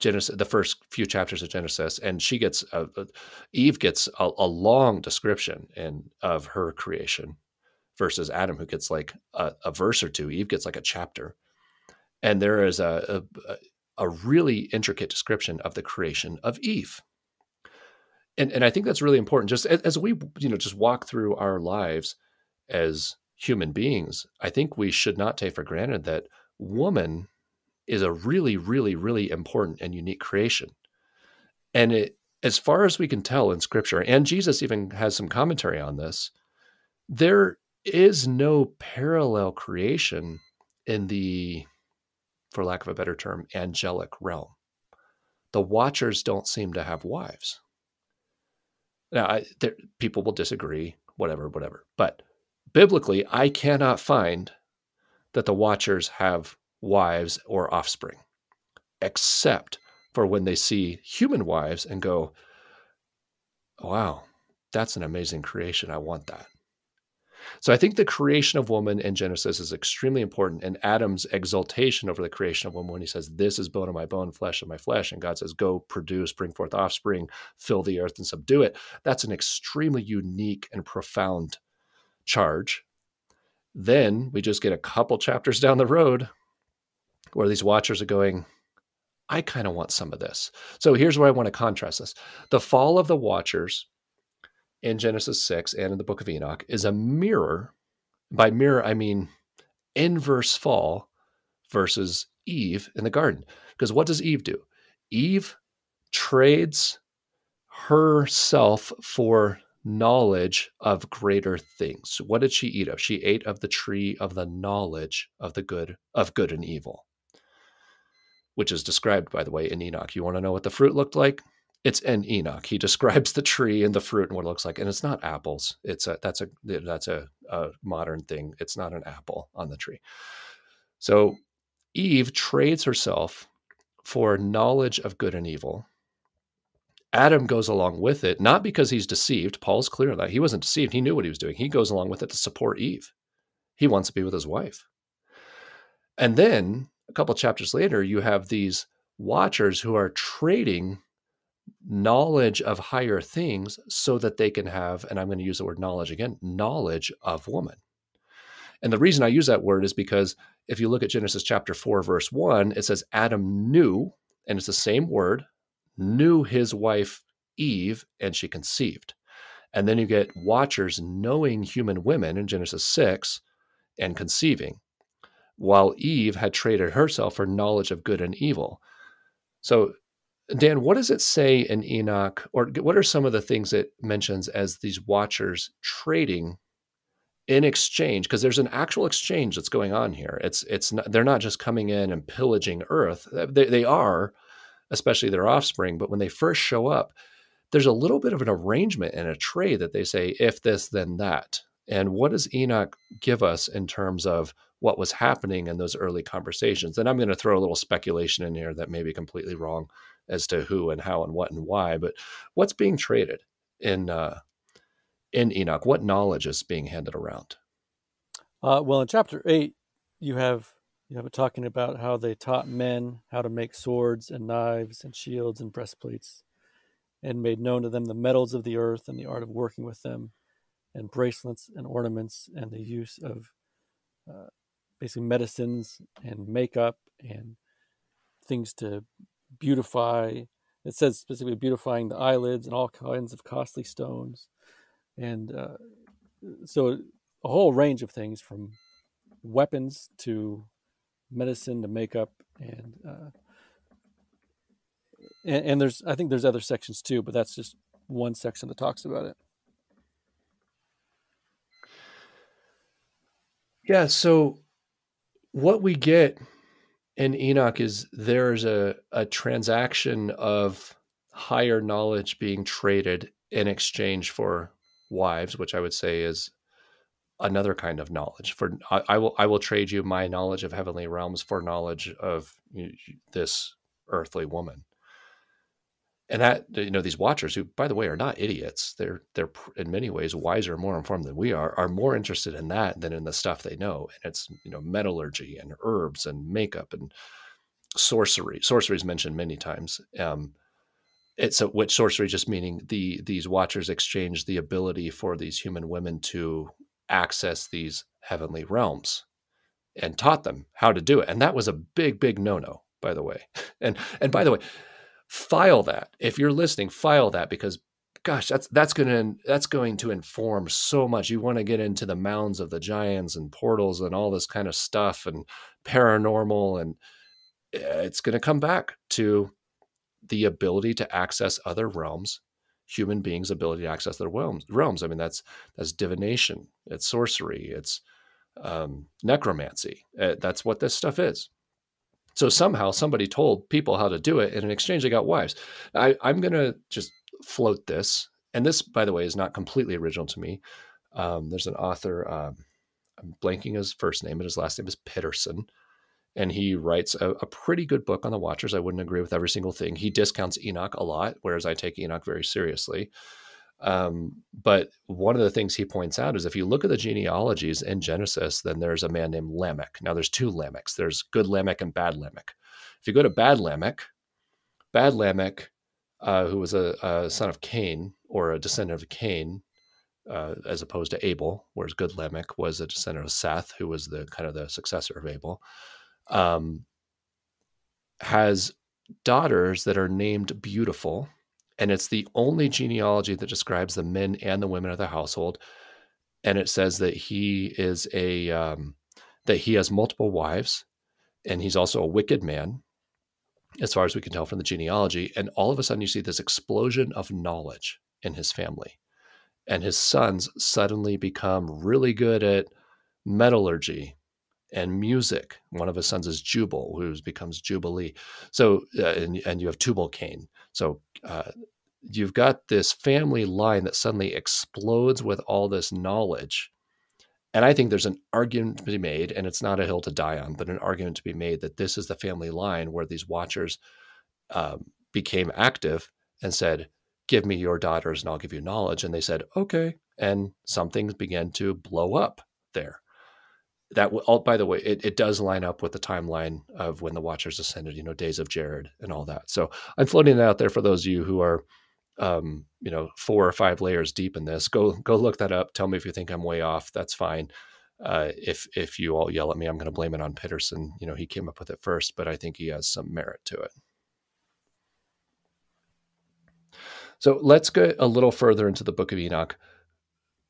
Genesis, the first few chapters of Genesis, and she gets a, Eve gets a, a, long description in of her creation, versus Adam, who gets like a verse or two. Eve gets like a chapter, and there is a, a really intricate description of the creation of Eve. And and I think that's really important. Just as, as we you know just walk through our lives as human beings, I think we should not take for granted that woman is a really, really, really important and unique creation. And it, as far as we can tell in scripture, and Jesus even has some commentary on this, there is no parallel creation in the, for lack of a better term, angelic realm. The watchers don't seem to have wives. Now, I, there, people will disagree, whatever, whatever. But biblically, I cannot find that the watchers have wives or offspring, except for when they see human wives and go, wow, that's an amazing creation. I want that. So I think the creation of woman in Genesis is extremely important. And Adam's exaltation over the creation of woman when he says, This is bone of my bone, flesh of my flesh. And God says, Go produce, bring forth offspring, fill the earth and subdue it. That's an extremely unique and profound charge. Then we just get a couple chapters down the road where these watchers are going, I kind of want some of this. So here's where I want to contrast this. The fall of the watchers in Genesis 6 and in the book of Enoch is a mirror. By mirror, I mean inverse fall versus Eve in the garden. Because what does Eve do? Eve trades herself for knowledge of greater things. What did she eat of? She ate of the tree of the knowledge of the good of good and evil, which is described, by the way, in Enoch. You want to know what the fruit looked like? It's an Enoch. He describes the tree and the fruit and what it looks like, and it's not apples. It's a that's a that's a, a modern thing. It's not an apple on the tree. So Eve trades herself for knowledge of good and evil. Adam goes along with it, not because he's deceived. Paul's clear on that. He wasn't deceived. He knew what he was doing. He goes along with it to support Eve. He wants to be with his wife. And then a couple chapters later, you have these watchers who are trading knowledge of higher things so that they can have, and I'm going to use the word knowledge again, knowledge of woman. And the reason I use that word is because if you look at Genesis chapter 4, verse 1, it says Adam knew, and it's the same word, knew his wife Eve, and she conceived. And then you get watchers knowing human women in Genesis 6 and conceiving, while Eve had traded herself for knowledge of good and evil. So, Dan, what does it say in Enoch, or what are some of the things it mentions as these watchers trading in exchange? Because there's an actual exchange that's going on here. It's it's not, they're not just coming in and pillaging Earth. They, they are, especially their offspring. But when they first show up, there's a little bit of an arrangement and a trade that they say, if this, then that. And what does Enoch give us in terms of what was happening in those early conversations? And I'm going to throw a little speculation in here that may be completely wrong as to who and how and what and why. But what's being traded in uh, in Enoch? What knowledge is being handed around? Uh, well, in chapter eight, you have you have it talking about how they taught men how to make swords and knives and shields and breastplates, and made known to them the metals of the earth and the art of working with them, and bracelets and ornaments and the use of uh, basically medicines and makeup and things to beautify. It says specifically beautifying the eyelids and all kinds of costly stones, and uh, so a whole range of things from weapons to medicine to makeup and, uh, and and there's I think there's other sections too, but that's just one section that talks about it. Yeah. So what we get in Enoch is there's a, a transaction of higher knowledge being traded in exchange for wives, which I would say is another kind of knowledge. For I, I will I will trade you my knowledge of heavenly realms for knowledge of this earthly woman and that you know these watchers who by the way are not idiots. They're they're in many ways wiser more informed than we are are more interested in that than in the stuff they know. And it's you know metallurgy and herbs and makeup and sorcery sorcery is mentioned many times. Um, it's a which sorcery just meaning the these watchers exchange the ability for these human women to access these heavenly realms and taught them how to do it. And that was a big big no-no by the way. And and by the way file that. If you're listening file that because gosh that's that's going to that's going to inform so much. You want to get into the mounds of the giants and portals and all this kind of stuff and paranormal and eh, it's going to come back to the ability to access other realms human beings ability to access their realms realms. I mean that's that's divination it's sorcery it's um, necromancy. Uh, that's what this stuff is so somehow somebody told people how to do it, and in exchange, they got wives. I, I'm going to just float this. And this, by the way, is not completely original to me. Um, there's an author, um, I'm blanking his first name, but his last name is Pitterson. And he writes a, a, pretty good book on the Watchers. I wouldn't agree with every single thing. He discounts Enoch a lot, whereas I take Enoch very seriously. Um, but one of the things he points out is if you look at the genealogies in Genesis, then there's a man named Lamech. Now there's two Lamechs. There's good Lamech and bad Lamech. If you go to bad Lamech, bad Lamech, uh, who was a, a, son of Cain or a descendant of Cain, uh, as opposed to Abel, whereas good Lamech was a descendant of Seth, who was the kind of the successor of Abel, um, has daughters that are named beautiful and it's the only genealogy that describes the men and the women of the household and it says that he is a um, that he has multiple wives and he's also a wicked man as far as we can tell from the genealogy and all of a sudden you see this explosion of knowledge in his family and his sons suddenly become really good at metallurgy and music. One of his sons is Jubal, who becomes Jubilee. So, uh, and, and you have Tubal Cain. So, uh, you've got this family line that suddenly explodes with all this knowledge. And I think there's an argument to be made, and it's not a hill to die on, but an argument to be made that this is the family line where these watchers um, became active and said, Give me your daughters and I'll give you knowledge. And they said, Okay. And some things began to blow up there. That, all, by the way, it, it does line up with the timeline of when the Watchers ascended, you know, days of Jared and all that. So I'm floating that out there for those of you who are um, you know, four or five layers deep in this. Go go look that up. Tell me if you think I'm way off. That's fine. Uh, if if you all yell at me, I'm going to blame it on Peterson. You know, he came up with it first, but I think he has some merit to it. So let's go a little further into the book of Enoch.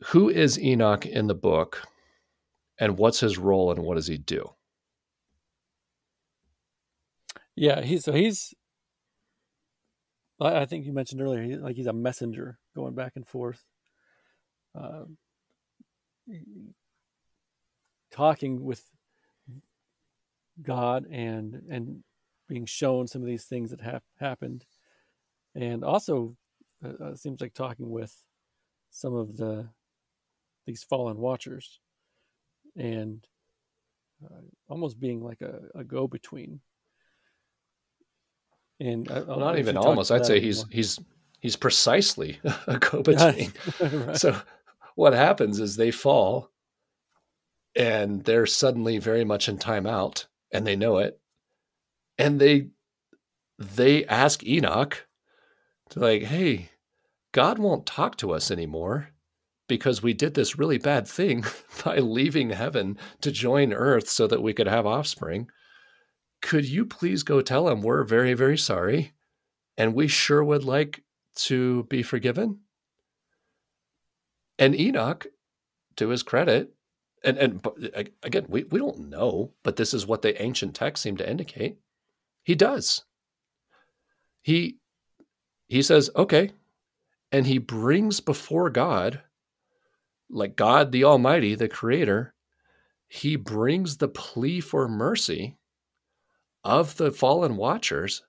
Who is Enoch in the book, and what's his role, and what does he do? Yeah, he's so he's I think you mentioned earlier, like he's a messenger going back and forth, uh, talking with God and and being shown some of these things that have happened, and also uh, uh, seems like talking with some of the these fallen watchers, and uh, almost being like a, a go between and well, not even almost. I'd say he's he's he's precisely a go-between. right. So what happens is they fall, and they're suddenly very much in timeout, and they know it, and they they ask Enoch to like, hey, God won't talk to us anymore because we did this really bad thing by leaving heaven to join earth so that we could have offspring could you please go tell him we're very, very sorry and we sure would like to be forgiven? And Enoch, to his credit, and, and again, we, we don't know, but this is what the ancient texts seem to indicate. He does. He he says, okay, and he brings before God, like God the Almighty, the Creator, he brings the plea for mercy of the fallen watchers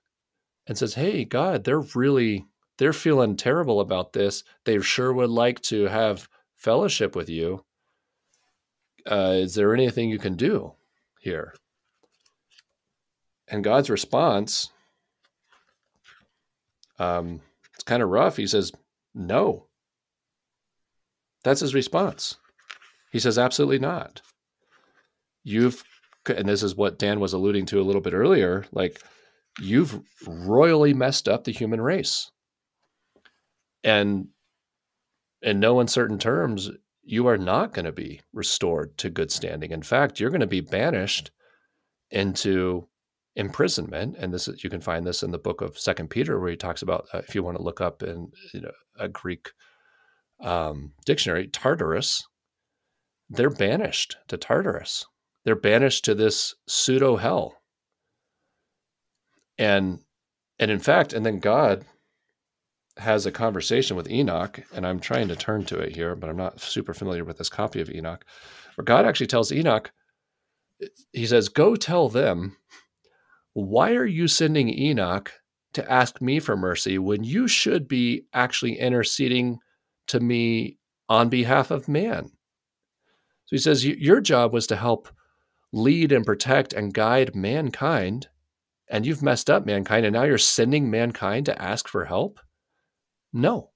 and says, Hey, God, they're really, they're feeling terrible about this. They sure would like to have fellowship with you. Uh, is there anything you can do here? And God's response, um, it's kind of rough. He says, No. That's his response. He says, Absolutely not. You've and this is what Dan was alluding to a little bit earlier, like you've royally messed up the human race. And in no uncertain terms, you are not going to be restored to good standing. In fact, you're going to be banished into imprisonment. And this is, you can find this in the book of Second Peter, where he talks about uh, if you want to look up in you know, a Greek um, dictionary, Tartarus. They're banished to Tartarus they're banished to this pseudo hell. And and in fact, and then God has a conversation with Enoch, and I'm trying to turn to it here, but I'm not super familiar with this copy of Enoch, where God actually tells Enoch, he says, Go tell them, why are you sending Enoch to ask me for mercy when you should be actually interceding to me on behalf of man? So he says, Your job was to help lead and protect and guide mankind, and you've messed up mankind, and now you're sending mankind to ask for help? No.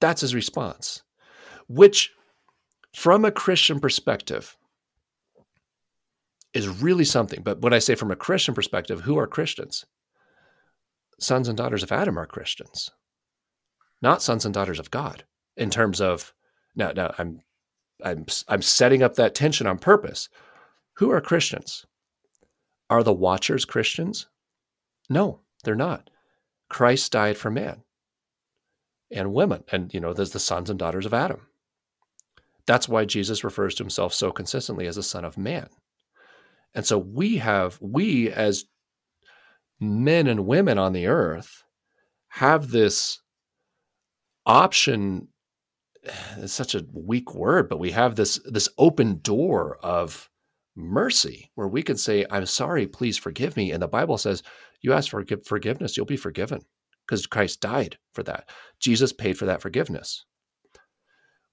That's his response, which, from a Christian perspective, is really something. But when I say from a Christian perspective, who are Christians? Sons and daughters of Adam are Christians, not sons and daughters of God. In terms of now, now I'm I'm I'm setting up that tension on purpose who are Christians? Are the watchers Christians? No, they're not. Christ died for man and women, and you know, there's the sons and daughters of Adam. That's why Jesus refers to himself so consistently as a son of man. And so we have, we as men and women on the earth have this option. It's such a weak word, but we have this this open door of mercy, where we can say, I'm sorry, please forgive me. And the Bible says, you ask for forgiveness, you'll be forgiven. because Christ died for that. Jesus paid for that forgiveness.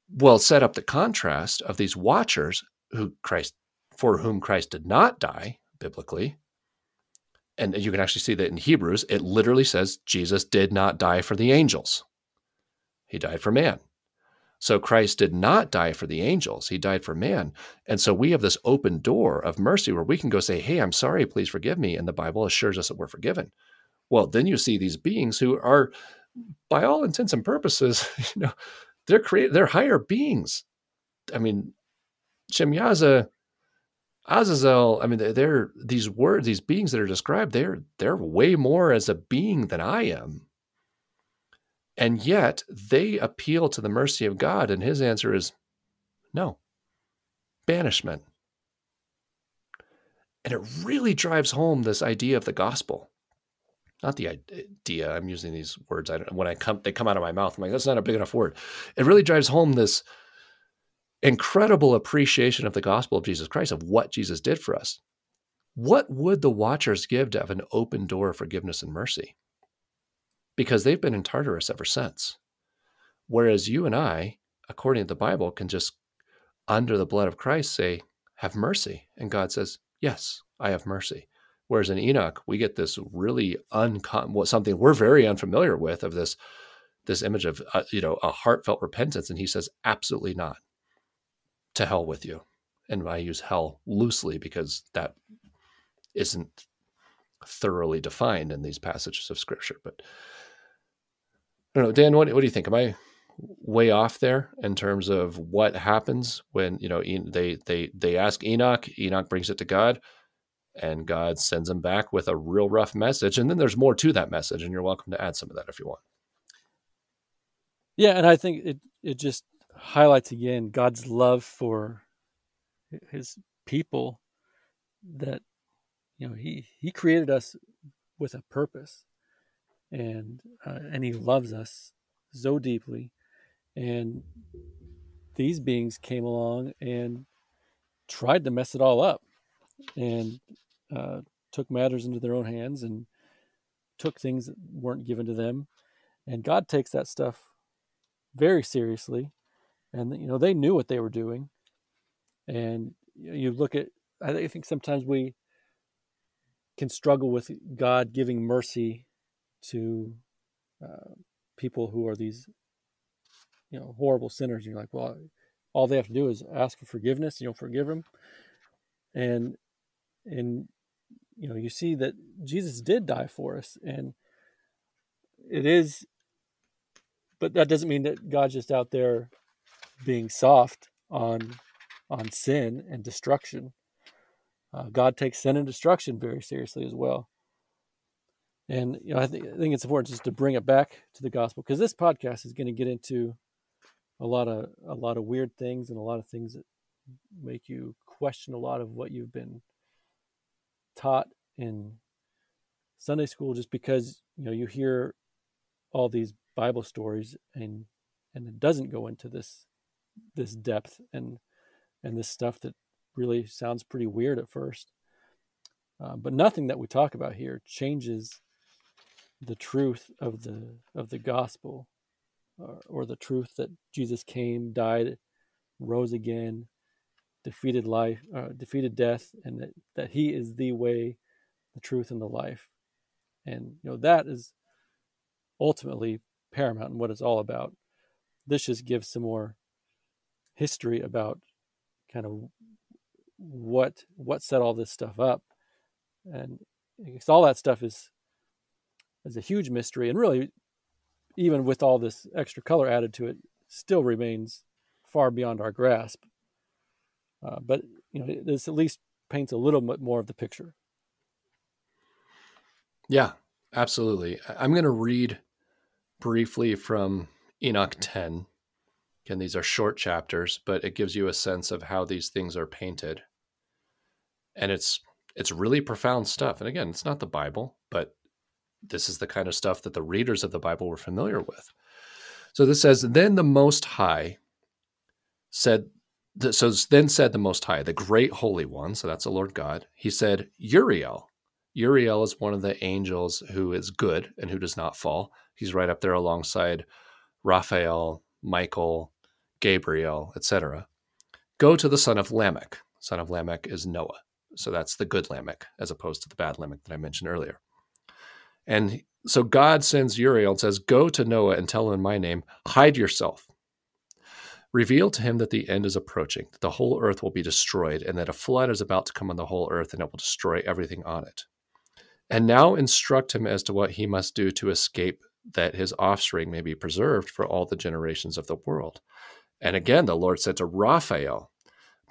Well, set up the contrast of these watchers who Christ for whom Christ did not die biblically. And you can actually see that in Hebrews, it literally says Jesus did not die for the angels. He died for man. So Christ did not die for the angels, he died for man. And so we have this open door of mercy where we can go say, Hey, I'm sorry, please forgive me. And the Bible assures us that we're forgiven. Well, then you see these beings who are, by all intents and purposes, you know, they're create they're higher beings. I mean, Shemyaza, Azazel, I mean, they're these words, these beings that are described, they're they're way more as a being than I am. And yet they appeal to the mercy of God, and his answer is no, banishment. And it really drives home this idea of the gospel. Not the idea, I'm using these words. I when I come, they come out of my mouth. I'm like, that's not a big enough word. It really drives home this incredible appreciation of the gospel of Jesus Christ, of what Jesus did for us. What would the watchers give to have an open door of forgiveness and mercy? Because they've been in Tartarus ever since. Whereas you and I, according to the Bible, can just, under the blood of Christ, say, Have mercy. And God says, Yes, I have mercy. Whereas in Enoch, we get this really something we're very unfamiliar with of this, this image of, uh, you know, a heartfelt repentance. And he says, Absolutely not. To hell with you. And I use hell loosely because that isn't thoroughly defined in these passages of scripture. But I don't know, Dan. What, what do you think? Am I way off there in terms of what happens when you know they they they ask Enoch? Enoch brings it to God, and God sends him back with a real rough message. And then there's more to that message, and you're welcome to add some of that if you want. Yeah, and I think it it just highlights again God's love for His people. That you know He He created us with a purpose and uh, and he loves us so deeply. And these beings came along and tried to mess it all up and uh, took matters into their own hands and took things that weren't given to them. And god takes that stuff very seriously. And you know they knew what they were doing. And you look at i think sometimes we can struggle with god giving mercy to uh, people who are these you know horrible sinners. You're like well all they have to do is ask for forgiveness and you'll forgive them and and you know you see that jesus did die for us and it is but that doesn't mean that god's just out there being soft on on sin and destruction. Uh, god takes sin and destruction very seriously as well and you know, I think I think it's important just to bring it back to the gospel because this podcast is going to get into a lot of a lot of weird things and a lot of things that make you question a lot of what you've been taught in Sunday school just because you know you hear all these Bible stories and and it doesn't go into this this depth and and this stuff that really sounds pretty weird at first. Uh, but nothing that we talk about here changes the truth of the of the gospel or, or the truth that Jesus came, died, rose again, defeated life, uh, defeated death, and that, that He is the way, the truth, and the life. And you know that is ultimately paramount in what it's all about. This just gives some more history about kind of what what set all this stuff up, and all that stuff is is a huge mystery, and really, even with all this extra color added to it, still remains far beyond our grasp. Uh, but you know, this at least paints a little bit more of the picture. Yeah, absolutely. I'm going to read briefly from Enoch 10. Again, these are short chapters, but it gives you a sense of how these things are painted. And it's it's really profound stuff. And again, it's not the Bible, but this is the kind of stuff that the readers of the Bible were familiar with. So this says, Then the Most High said, so then said the Most High, the great Holy One, so that's the Lord God, he said, Uriel. Uriel is one of the angels who is good and who does not fall. He's right up there alongside Raphael, Michael, Gabriel, etc. Go to the son of Lamech. Son of Lamech is Noah. So that's the good Lamech as opposed to the bad Lamech that I mentioned earlier. And so God sends Uriel and says, Go to Noah and tell him in my name, hide yourself. Reveal to him that the end is approaching, that the whole earth will be destroyed, and that a flood is about to come on the whole earth and it will destroy everything on it. And now instruct him as to what he must do to escape, that his offspring may be preserved for all the generations of the world. And again, the Lord said to Raphael,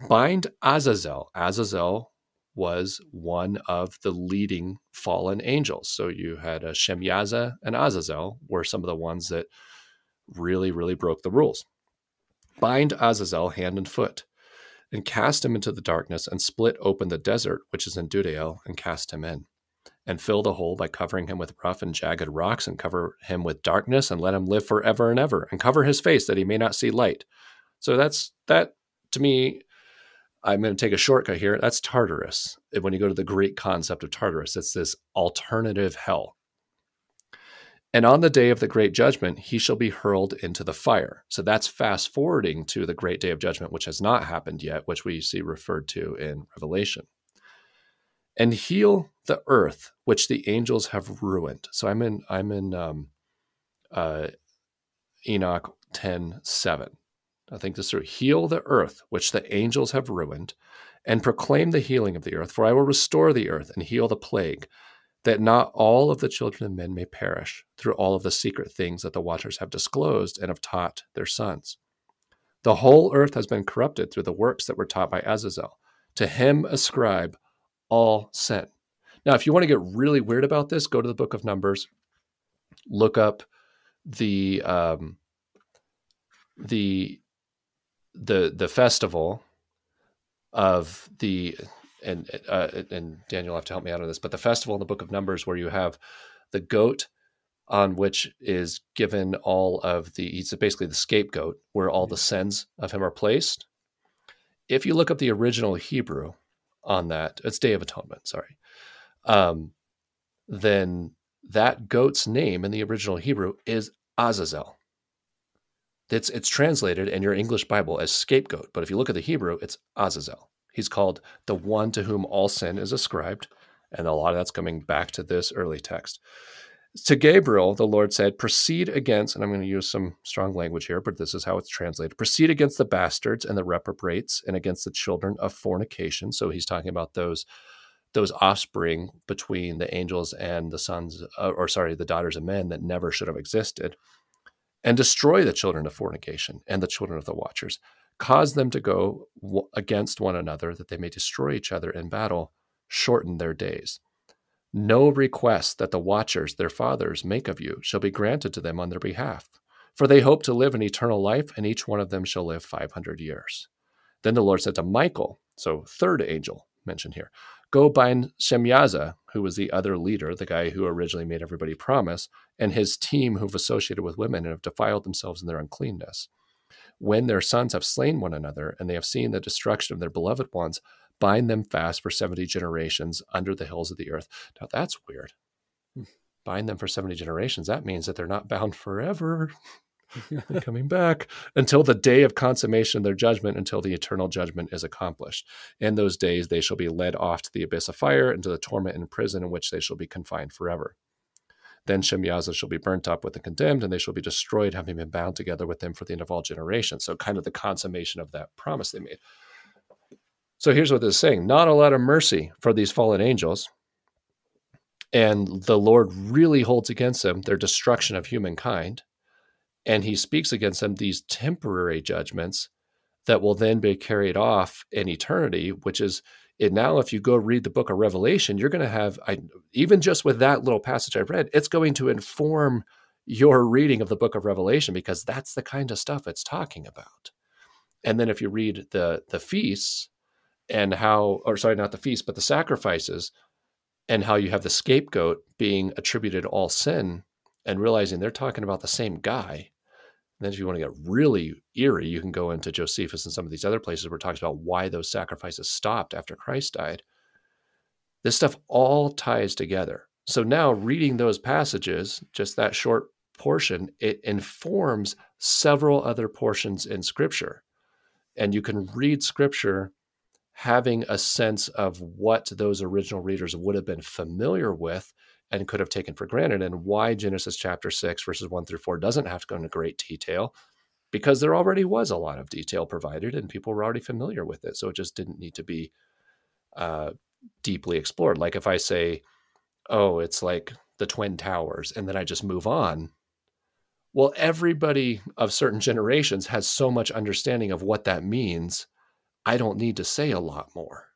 Bind Azazel. Azazel was one of the leading fallen angels. So you had uh, a Shemyaza and Azazel were some of the ones that really, really broke the rules. Bind Azazel hand and foot, and cast him into the darkness, and split open the desert which is in Dudael, and cast him in. And fill the hole by covering him with rough and jagged rocks, and cover him with darkness, and let him live forever and ever, and cover his face that he may not see light. So that's that to me I'm going to take a shortcut here. That's Tartarus. When you go to the Greek concept of Tartarus, it's this alternative hell. And on the day of the great judgment, he shall be hurled into the fire. So that's fast forwarding to the great day of judgment, which has not happened yet, which we see referred to in Revelation. And heal the earth, which the angels have ruined. So I'm in I'm in um, uh, Enoch 10 7. I think this through. Heal the earth, which the angels have ruined, and proclaim the healing of the earth. For I will restore the earth and heal the plague, that not all of the children of men may perish through all of the secret things that the watchers have disclosed and have taught their sons. The whole earth has been corrupted through the works that were taught by Azazel. To him ascribe all sin. Now, if you want to get really weird about this, go to the book of Numbers, look up the um, the the the festival of the and uh, and Daniel will have to help me out on this, but the festival in the Book of Numbers where you have the goat on which is given all of the he's basically the scapegoat where all the sins of him are placed. If you look up the original Hebrew on that, it's Day of Atonement, sorry. Um, then that goat's name in the original Hebrew is Azazel. It's it's translated in your English Bible as scapegoat, but if you look at the Hebrew, it's Azazel. He's called the one to whom all sin is ascribed, and a lot of that's coming back to this early text. To Gabriel, the Lord said, Proceed against, and I'm going to use some strong language here, but this is how it's translated proceed against the bastards and the reprobates and against the children of fornication. So he's talking about those those offspring between the angels and the sons, uh, or sorry, the daughters of men that never should have existed and destroy the children of fornication and the children of the watchers. Cause them to go against one another, that they may destroy each other in battle, shorten their days. No request that the watchers, their fathers, make of you shall be granted to them on their behalf, for they hope to live an eternal life, and each one of them shall live 500 years. Then the Lord said to Michael, so third angel mentioned here, go bind Shemyaza, who was the other leader, the guy who originally made everybody promise, and his team who've associated with women and have defiled themselves in their uncleanness. When their sons have slain one another and they have seen the destruction of their beloved ones, bind them fast for 70 generations under the hills of the earth. Now that's weird. Hmm. bind them for 70 generations. That means that they're not bound forever. coming back until the day of consummation of their judgment, until the eternal judgment is accomplished. In those days, they shall be led off to the abyss of fire, into the torment and prison in which they shall be confined forever. Then Shemyaza shall be burnt up with the condemned, and they shall be destroyed, having been bound together with them for the end of all generations. So, kind of the consummation of that promise they made. So, here's what this is saying not a lot of mercy for these fallen angels. And the Lord really holds against them their destruction of humankind and he speaks against them these temporary judgments that will then be carried off in eternity which is it now if you go read the book of revelation you're going to have I, even just with that little passage i've read it's going to inform your reading of the book of revelation because that's the kind of stuff it's talking about. And then if you read the the feasts and how or sorry not the feasts but the sacrifices and how you have the scapegoat being attributed all sin and realizing they're talking about the same guy then, if you want to get really eerie, you can go into Josephus and some of these other places where it talks about why those sacrifices stopped after Christ died. This stuff all ties together. So now, reading those passages, just that short portion, it informs several other portions in scripture. And you can read scripture having a sense of what those original readers would have been familiar with and could have taken for granted, and why Genesis chapter 6, verses 1 through 4 doesn't have to go into great detail because there already was a lot of detail provided and people were already familiar with it. So it just didn't need to be uh, deeply explored. Like if I say, oh, it's like the Twin Towers, and then I just move on. Well, everybody of certain generations has so much understanding of what that means. I don't need to say a lot more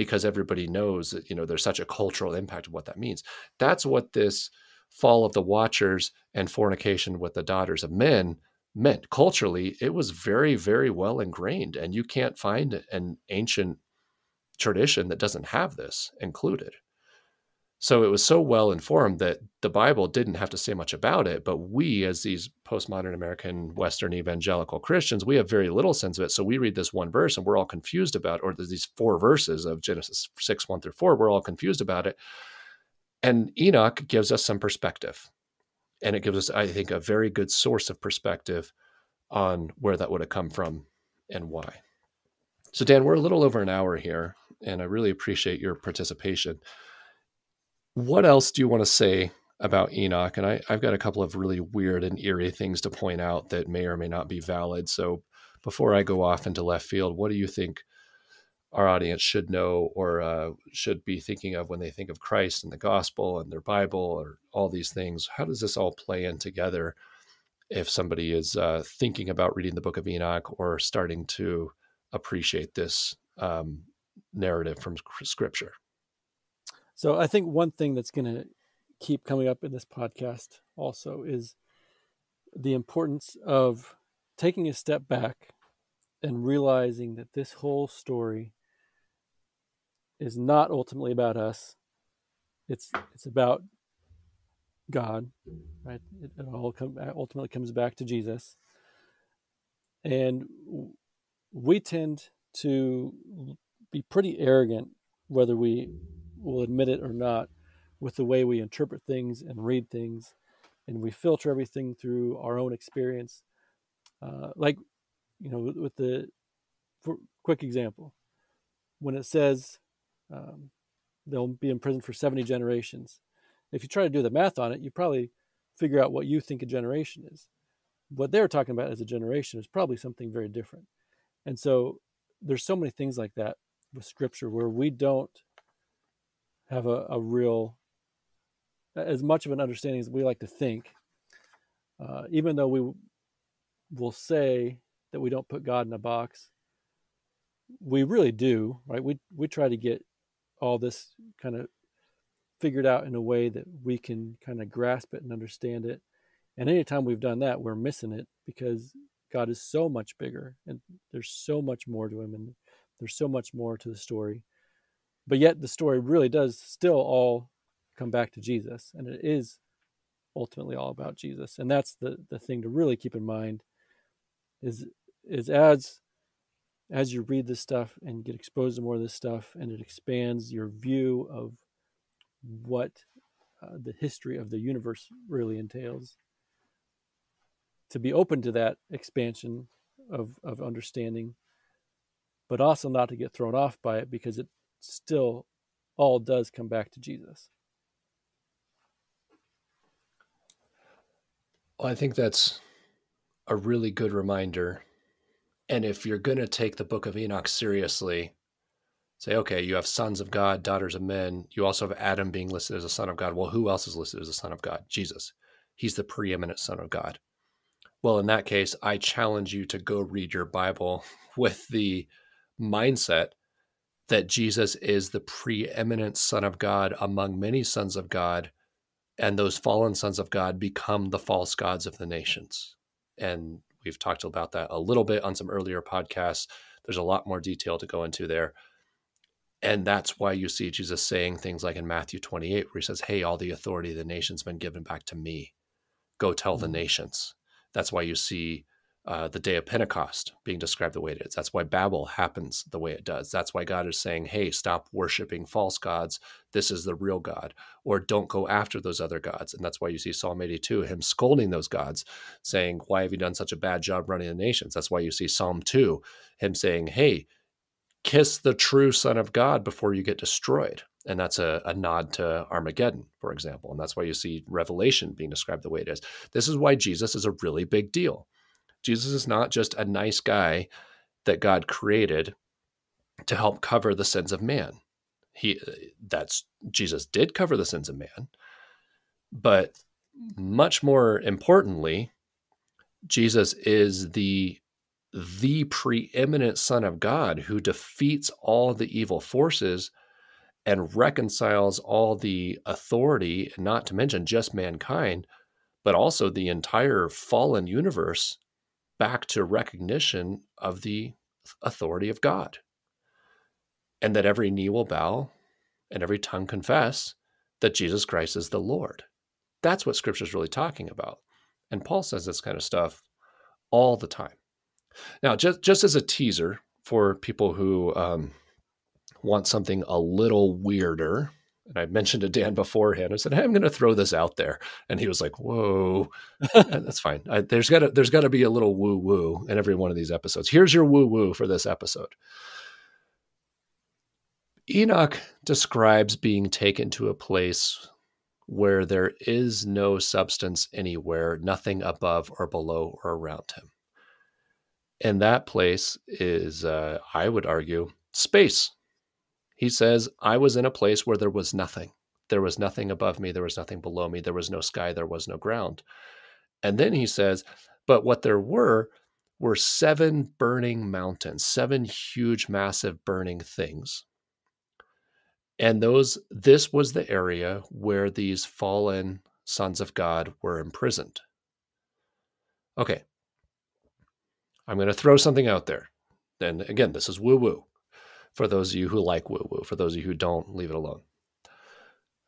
because everybody knows that, you know, there's such a cultural impact of what that means. That's what this fall of the watchers and fornication with the daughters of men meant culturally it was very very well ingrained and you can't find an ancient tradition that doesn't have this included so it was so well informed that the bible didn't have to say much about it but we as these postmodern american western evangelical christians we have very little sense of it so we read this one verse and we're all confused about or these four verses of genesis 6 1 through 4 we're all confused about it and enoch gives us some perspective and it gives us, I think, a very good source of perspective on where that would have come from and why. So, Dan, we're a little over an hour here, and I really appreciate your participation. What else do you want to say about Enoch? And I, have got a couple of really weird and eerie things to point out that may or may not be valid. So, before I go off into left field, what do you think our audience should know or uh, should be thinking of when they think of Christ and the gospel and their Bible or all these things. How does this all play in together if somebody is uh, thinking about reading the book of Enoch or starting to appreciate this um, narrative from scripture? So I think one thing that's going to keep coming up in this podcast also is the importance of taking a step back and realizing that this whole story is not ultimately about us. It's it's about God, right? It, it all come, uh, ultimately comes back to Jesus, and we tend to be pretty arrogant, whether we will admit it or not, with the way we interpret things and read things, and we filter everything through our own experience. Uh, like, you know, with the for quick example, when it says um, they'll be in prison for 70 generations. If you try to do the math on it, you probably figure out what you think a generation is. What they're talking about as a generation is probably something very different. And so there's so many things like that with scripture where we don't have a, a real, as much of an understanding as we like to think, uh, even though we will say that we don't put God in a box, we really do, right? We we try to get all this kind of figured out in a way that we can kind of grasp it and understand it. And anytime we've done that, we're missing it because God is so much bigger and there's so much more to him and there's so much more to the story. But yet the story really does still all come back to Jesus and it is ultimately all about Jesus. And that's the the thing to really keep in mind is is as as you read this stuff and get exposed to more of this stuff, and it expands your view of what uh, the history of the universe really entails. To be open to that expansion of, of understanding, but also not to get thrown off by it because it still all does come back to Jesus. Well, I think that's a really good reminder and if you're going to take the book of Enoch seriously, say, okay, you have sons of God, daughters of men. You also have Adam being listed as a son of God. Well, who else is listed as a son of God? Jesus. He's the preeminent son of God. Well, in that case, I challenge you to go read your Bible with the mindset that Jesus is the preeminent son of God among many sons of God, and those fallen sons of God become the false gods of the nations. And We've talked about that a little bit on some earlier podcasts. There's a lot more detail to go into there. And that's why you see Jesus saying things like in Matthew 28, where he says, Hey, all the authority of the nations been given back to me. Go tell the mm-hmm. nations. That's why you see uh, the day of Pentecost being described the way it is. That's why Babel happens the way it does. That's why God is saying, hey, stop worshiping false gods. This is the real God. Or don't go after those other gods. And that's why you see Psalm 82, him scolding those gods, saying, why have you done such a bad job running the nations? That's why you see Psalm 2, him saying, hey, kiss the true Son of God before you get destroyed. And that's a, a, nod to Armageddon, for example. And that's why you see Revelation being described the way it is. This is why Jesus is a really big deal. Jesus is not just a nice guy that God created to help cover the sins of man. He that's Jesus did cover the sins of man, but much more importantly, Jesus is the the preeminent son of God who defeats all the evil forces and reconciles all the authority, not to mention just mankind, but also the entire fallen universe back to recognition of the authority of God. And that every knee will bow and every tongue confess that Jesus Christ is the Lord. That's what scripture is really talking about. And Paul says this kind of stuff all the time. Now, just, just as a teaser for people who um, want something a little weirder, and I mentioned to Dan beforehand. I said, "Hey, I'm going to throw this out there," and he was like, "Whoa, that's fine." I, there's got to there's got to be a little woo woo in every one of these episodes. Here's your woo woo for this episode. Enoch describes being taken to a place where there is no substance anywhere, nothing above or below or around him. And that place is, uh, I would argue, space. He says, I was in a place where there was nothing. There was nothing above me. There was nothing below me. There was no sky. There was no ground. And then he says, but what there were were seven burning mountains, seven huge, massive burning things. And those, this was the area where these fallen sons of God were imprisoned. Okay. I'm going to throw something out there. And again, this is woo woo for those of you who like woo woo. For those of you who don't, leave it alone.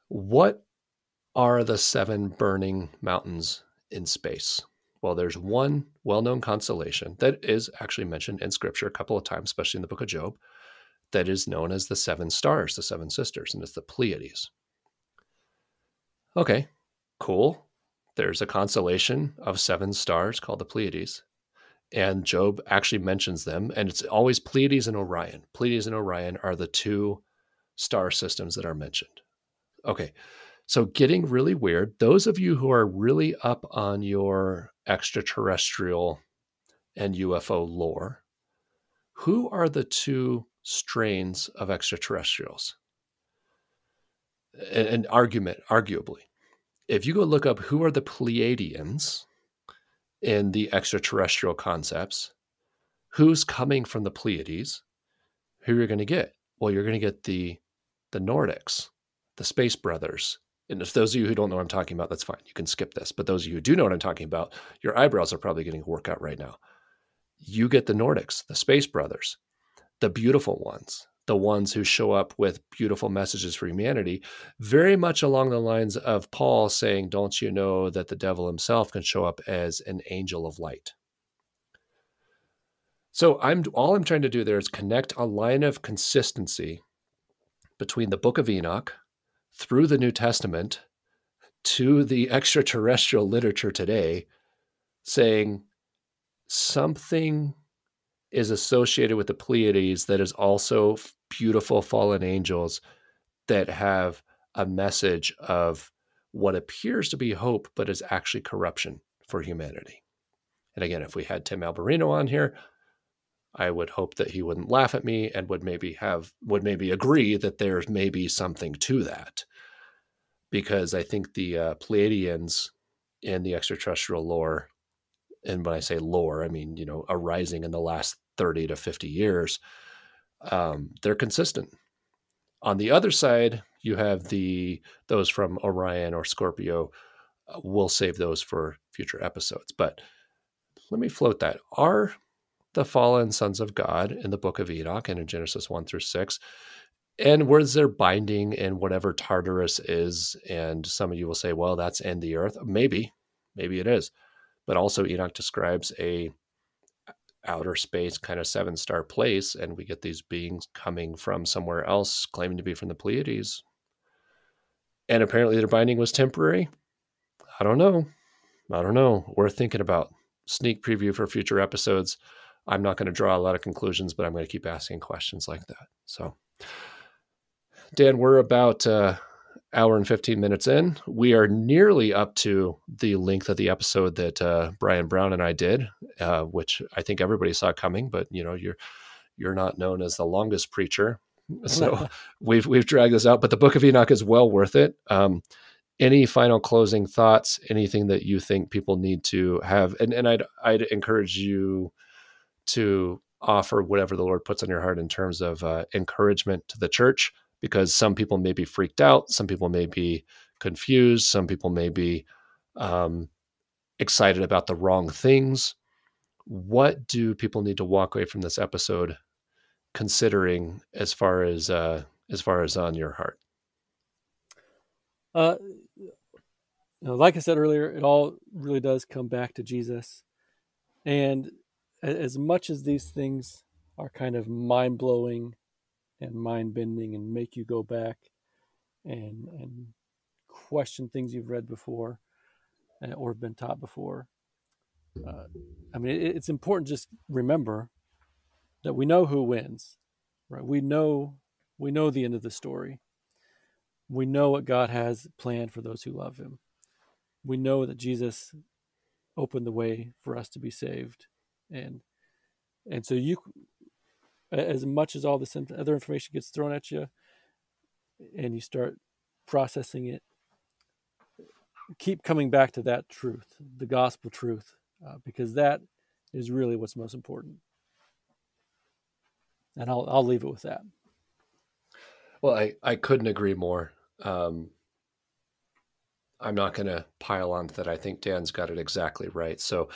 What are the seven burning mountains in space? Well, there's one well known constellation that is actually mentioned in scripture a couple of times, especially in the book of Job, that is known as the seven stars, the seven sisters, and it's the Pleiades. Okay, cool. There's a constellation of seven stars called the Pleiades and Job actually mentions them, and it's always Pleiades and Orion. Pleiades and Orion are the two star systems that are mentioned. Okay, so getting really weird. Those of you who are really up on your extraterrestrial and UFO lore, who are the two strains of extraterrestrials? An argument, arguably. If you go look up who are the Pleiadians, in the extraterrestrial concepts, who's coming from the Pleiades, who you're going to get? Well, you're going to get the the Nordics, the Space Brothers. And if those of you who don't know what I'm talking about, that's fine. You can skip this. But those of you who do know what I'm talking about, your eyebrows are probably getting a workout right now. You get the Nordics, the Space Brothers, the beautiful ones, the ones who show up with beautiful messages for humanity, very much along the lines of Paul saying, Don't you know that the devil himself can show up as an angel of light? So I'm all I'm trying to do there is connect a line of consistency between the book of Enoch through the New Testament to the extraterrestrial literature today, saying something is associated with the Pleiades that is also beautiful fallen angels that have a message of what appears to be hope, but is actually corruption for humanity. And again, if we had Tim Alberino on here, I would hope that he wouldn't laugh at me and would maybe have would maybe agree that there's maybe something to that, because I think the uh, Pleiadians in the extraterrestrial lore, and when I say lore, I mean you know arising in the last 30 to 50 years, um, they're consistent. On the other side, you have the those from Orion or Scorpio. Uh, we'll save those for future episodes. But let me float that. Are the fallen sons of God in the book of Enoch and in Genesis 1 through 6? And was there binding in whatever Tartarus is? And some of you will say, well, that's in the earth. Maybe, maybe it is. But also, Enoch describes a outer space kind of seven star place and we get these beings coming from somewhere else claiming to be from the Pleiades. And apparently their binding was temporary. I don't know. I don't know. We're thinking about sneak preview for future episodes. I'm not going to draw a lot of conclusions, but I'm going to keep asking questions like that. So, Dan, we're about uh, hour and 15 minutes in. We are nearly up to the length of the episode that uh, Brian Brown and I did, uh, which I think everybody saw coming. But you know, you're you're not known as the longest preacher, so we've we've dragged this out. But the Book of Enoch is well worth it. Um, any final closing thoughts? Anything that you think people need to have? And and I'd I'd encourage you to offer whatever the Lord puts on your heart in terms of uh, encouragement to the church because some people may be freaked out, some people may be confused, some people may be um, excited about the wrong things. What do people need to walk away from this episode considering as far as uh, as far as on your heart? Uh, you know, like I said earlier, it all really does come back to Jesus, and as much as these things are kind of mind blowing and mind bending and make you go back and and question things you've read before uh, or been taught before. Uh, I mean, it, it's important just remember that we know who wins, right? We know we know the end of the story. We know what God has planned for those who love Him. We know that Jesus opened the way for us to be saved, and and so you as much as all this other information gets thrown at you and you start processing it keep coming back to that truth the gospel truth uh, because that is really what's most important. And I'll, I'll leave it with that. Well i, I couldn't agree more. Um, i'm not going to pile on that. I think dan's got it exactly right. So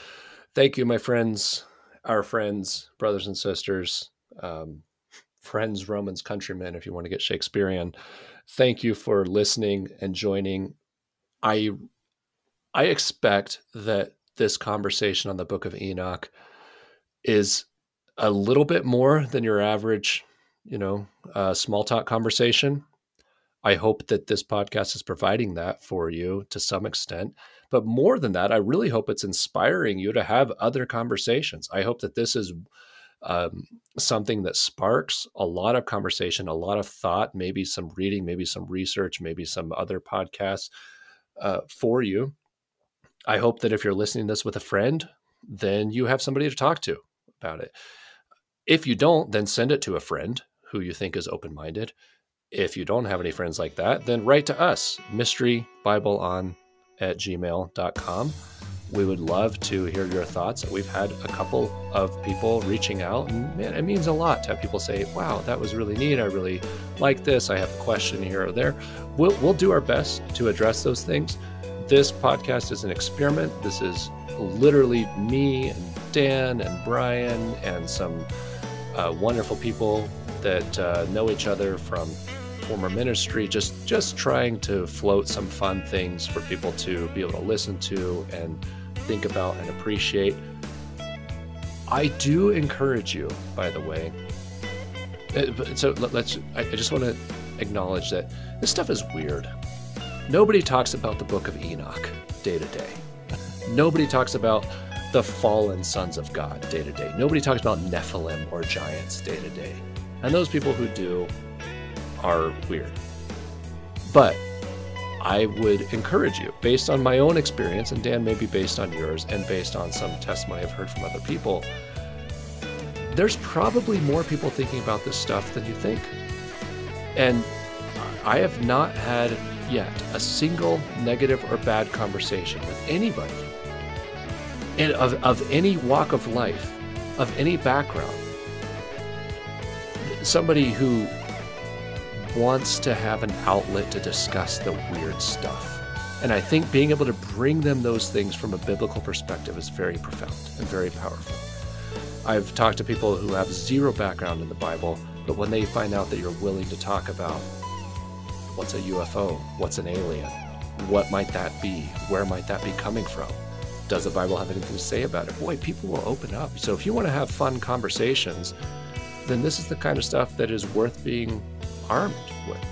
thank you my friends our friends brothers and sisters um, friends, Romans, countrymen, if you want to get Shakespearean. Thank you for listening and joining. I I expect that this conversation on the Book of Enoch is a little bit more than your average, you know, uh, small talk conversation. I hope that this podcast is providing that for you to some extent. But more than that, I really hope it's inspiring you to have other conversations. I hope that this is um, something that sparks a lot of conversation, a lot of thought, maybe some reading, maybe some research, maybe some other podcasts uh, for you. I hope that if you're listening to this with a friend, then you have somebody to talk to about it. If you don't, then send it to a friend who you think is open minded. If you don't have any friends like that, then write to us, mysterybibleon at gmail.com we would love to hear your thoughts. We've had a couple of people reaching out, and man, it means a lot to have people say, "Wow, that was really neat. I really like this. I have a question here or there." We'll we'll do our best to address those things. This podcast is an experiment. This is literally me and Dan and Brian and some uh, wonderful people that uh, know each other from former ministry just just trying to float some fun things for people to be able to listen to and think about and appreciate. I do encourage you, by the way. Uh, so let's. I just want to acknowledge that this stuff is weird. Nobody talks about the Book of Enoch day to day. Nobody talks about the fallen sons of God day to day. Nobody talks about Nephilim or giants day to day. And those people who do are weird. But I would encourage you, based on my own experience, and Dan, maybe based on yours, and based on some testimony I've heard from other people, there's probably more people thinking about this stuff than you think. And I have not had yet a single negative or bad conversation with anybody and of, of any walk of life, of any background. Somebody who wants to have an outlet to discuss the weird stuff. And I think being able to bring them those things from a biblical perspective is very profound and very powerful. I've talked to people who have zero background in the Bible, but when they find out that you're willing to talk about what's a UFO, what's an alien, what might that be, where might that be coming from, does the Bible have anything to say about it? Boy, people will open up. So if you want to have fun conversations, then this is the kind of stuff that is worth being armed with.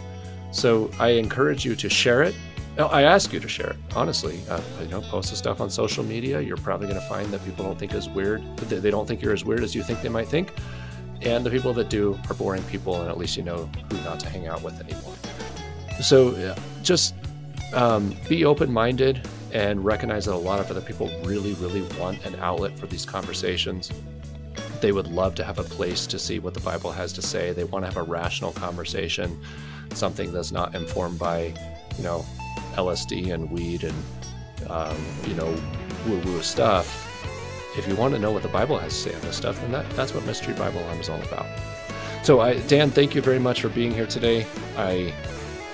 So I encourage you to share it. I ask you to share it, honestly. Uh, you know, post the stuff on social media. You're probably going to find that people don't think as weird. They don't think you're as weird as you think they might think. And the people that do are boring people, and at least you know who not to hang out with anymore. So just um, be open minded and recognize that a lot of other people really, really want an outlet for these conversations. They would love to have a place to see what the Bible has to say. They want to have a rational conversation, something that's not informed by, you know, LSD and weed and, um, you know, woo woo stuff. If you want to know what the Bible has to say on this stuff, then that, that's what Mystery Bible On is all about. So, I, Dan, thank you very much for being here today. I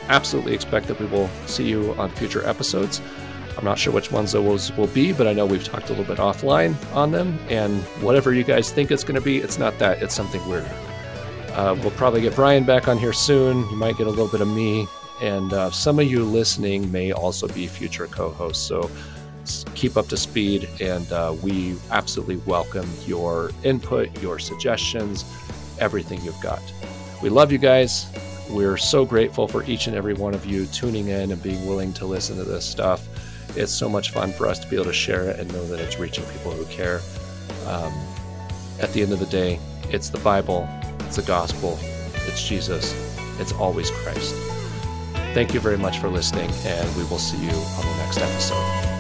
absolutely expect that we will see you on future episodes. I'm not sure which ones those will be, but I know we've talked a little bit offline on them. And whatever you guys think it's going to be, it's not that. It's something weirder. Uh, we'll probably get Brian back on here soon. You might get a little bit of me. And uh, some of you listening may also be future co hosts. So keep up to speed. And uh, we absolutely welcome your input, your suggestions, everything you've got. We love you guys. We're so grateful for each and every one of you tuning in and being willing to listen to this stuff. It's so much fun for us to be able to share it and know that it's reaching people who care. Um, at the end of the day, it's the Bible, it's the gospel, it's Jesus, it's always Christ. Thank you very much for listening, and we will see you on the next episode.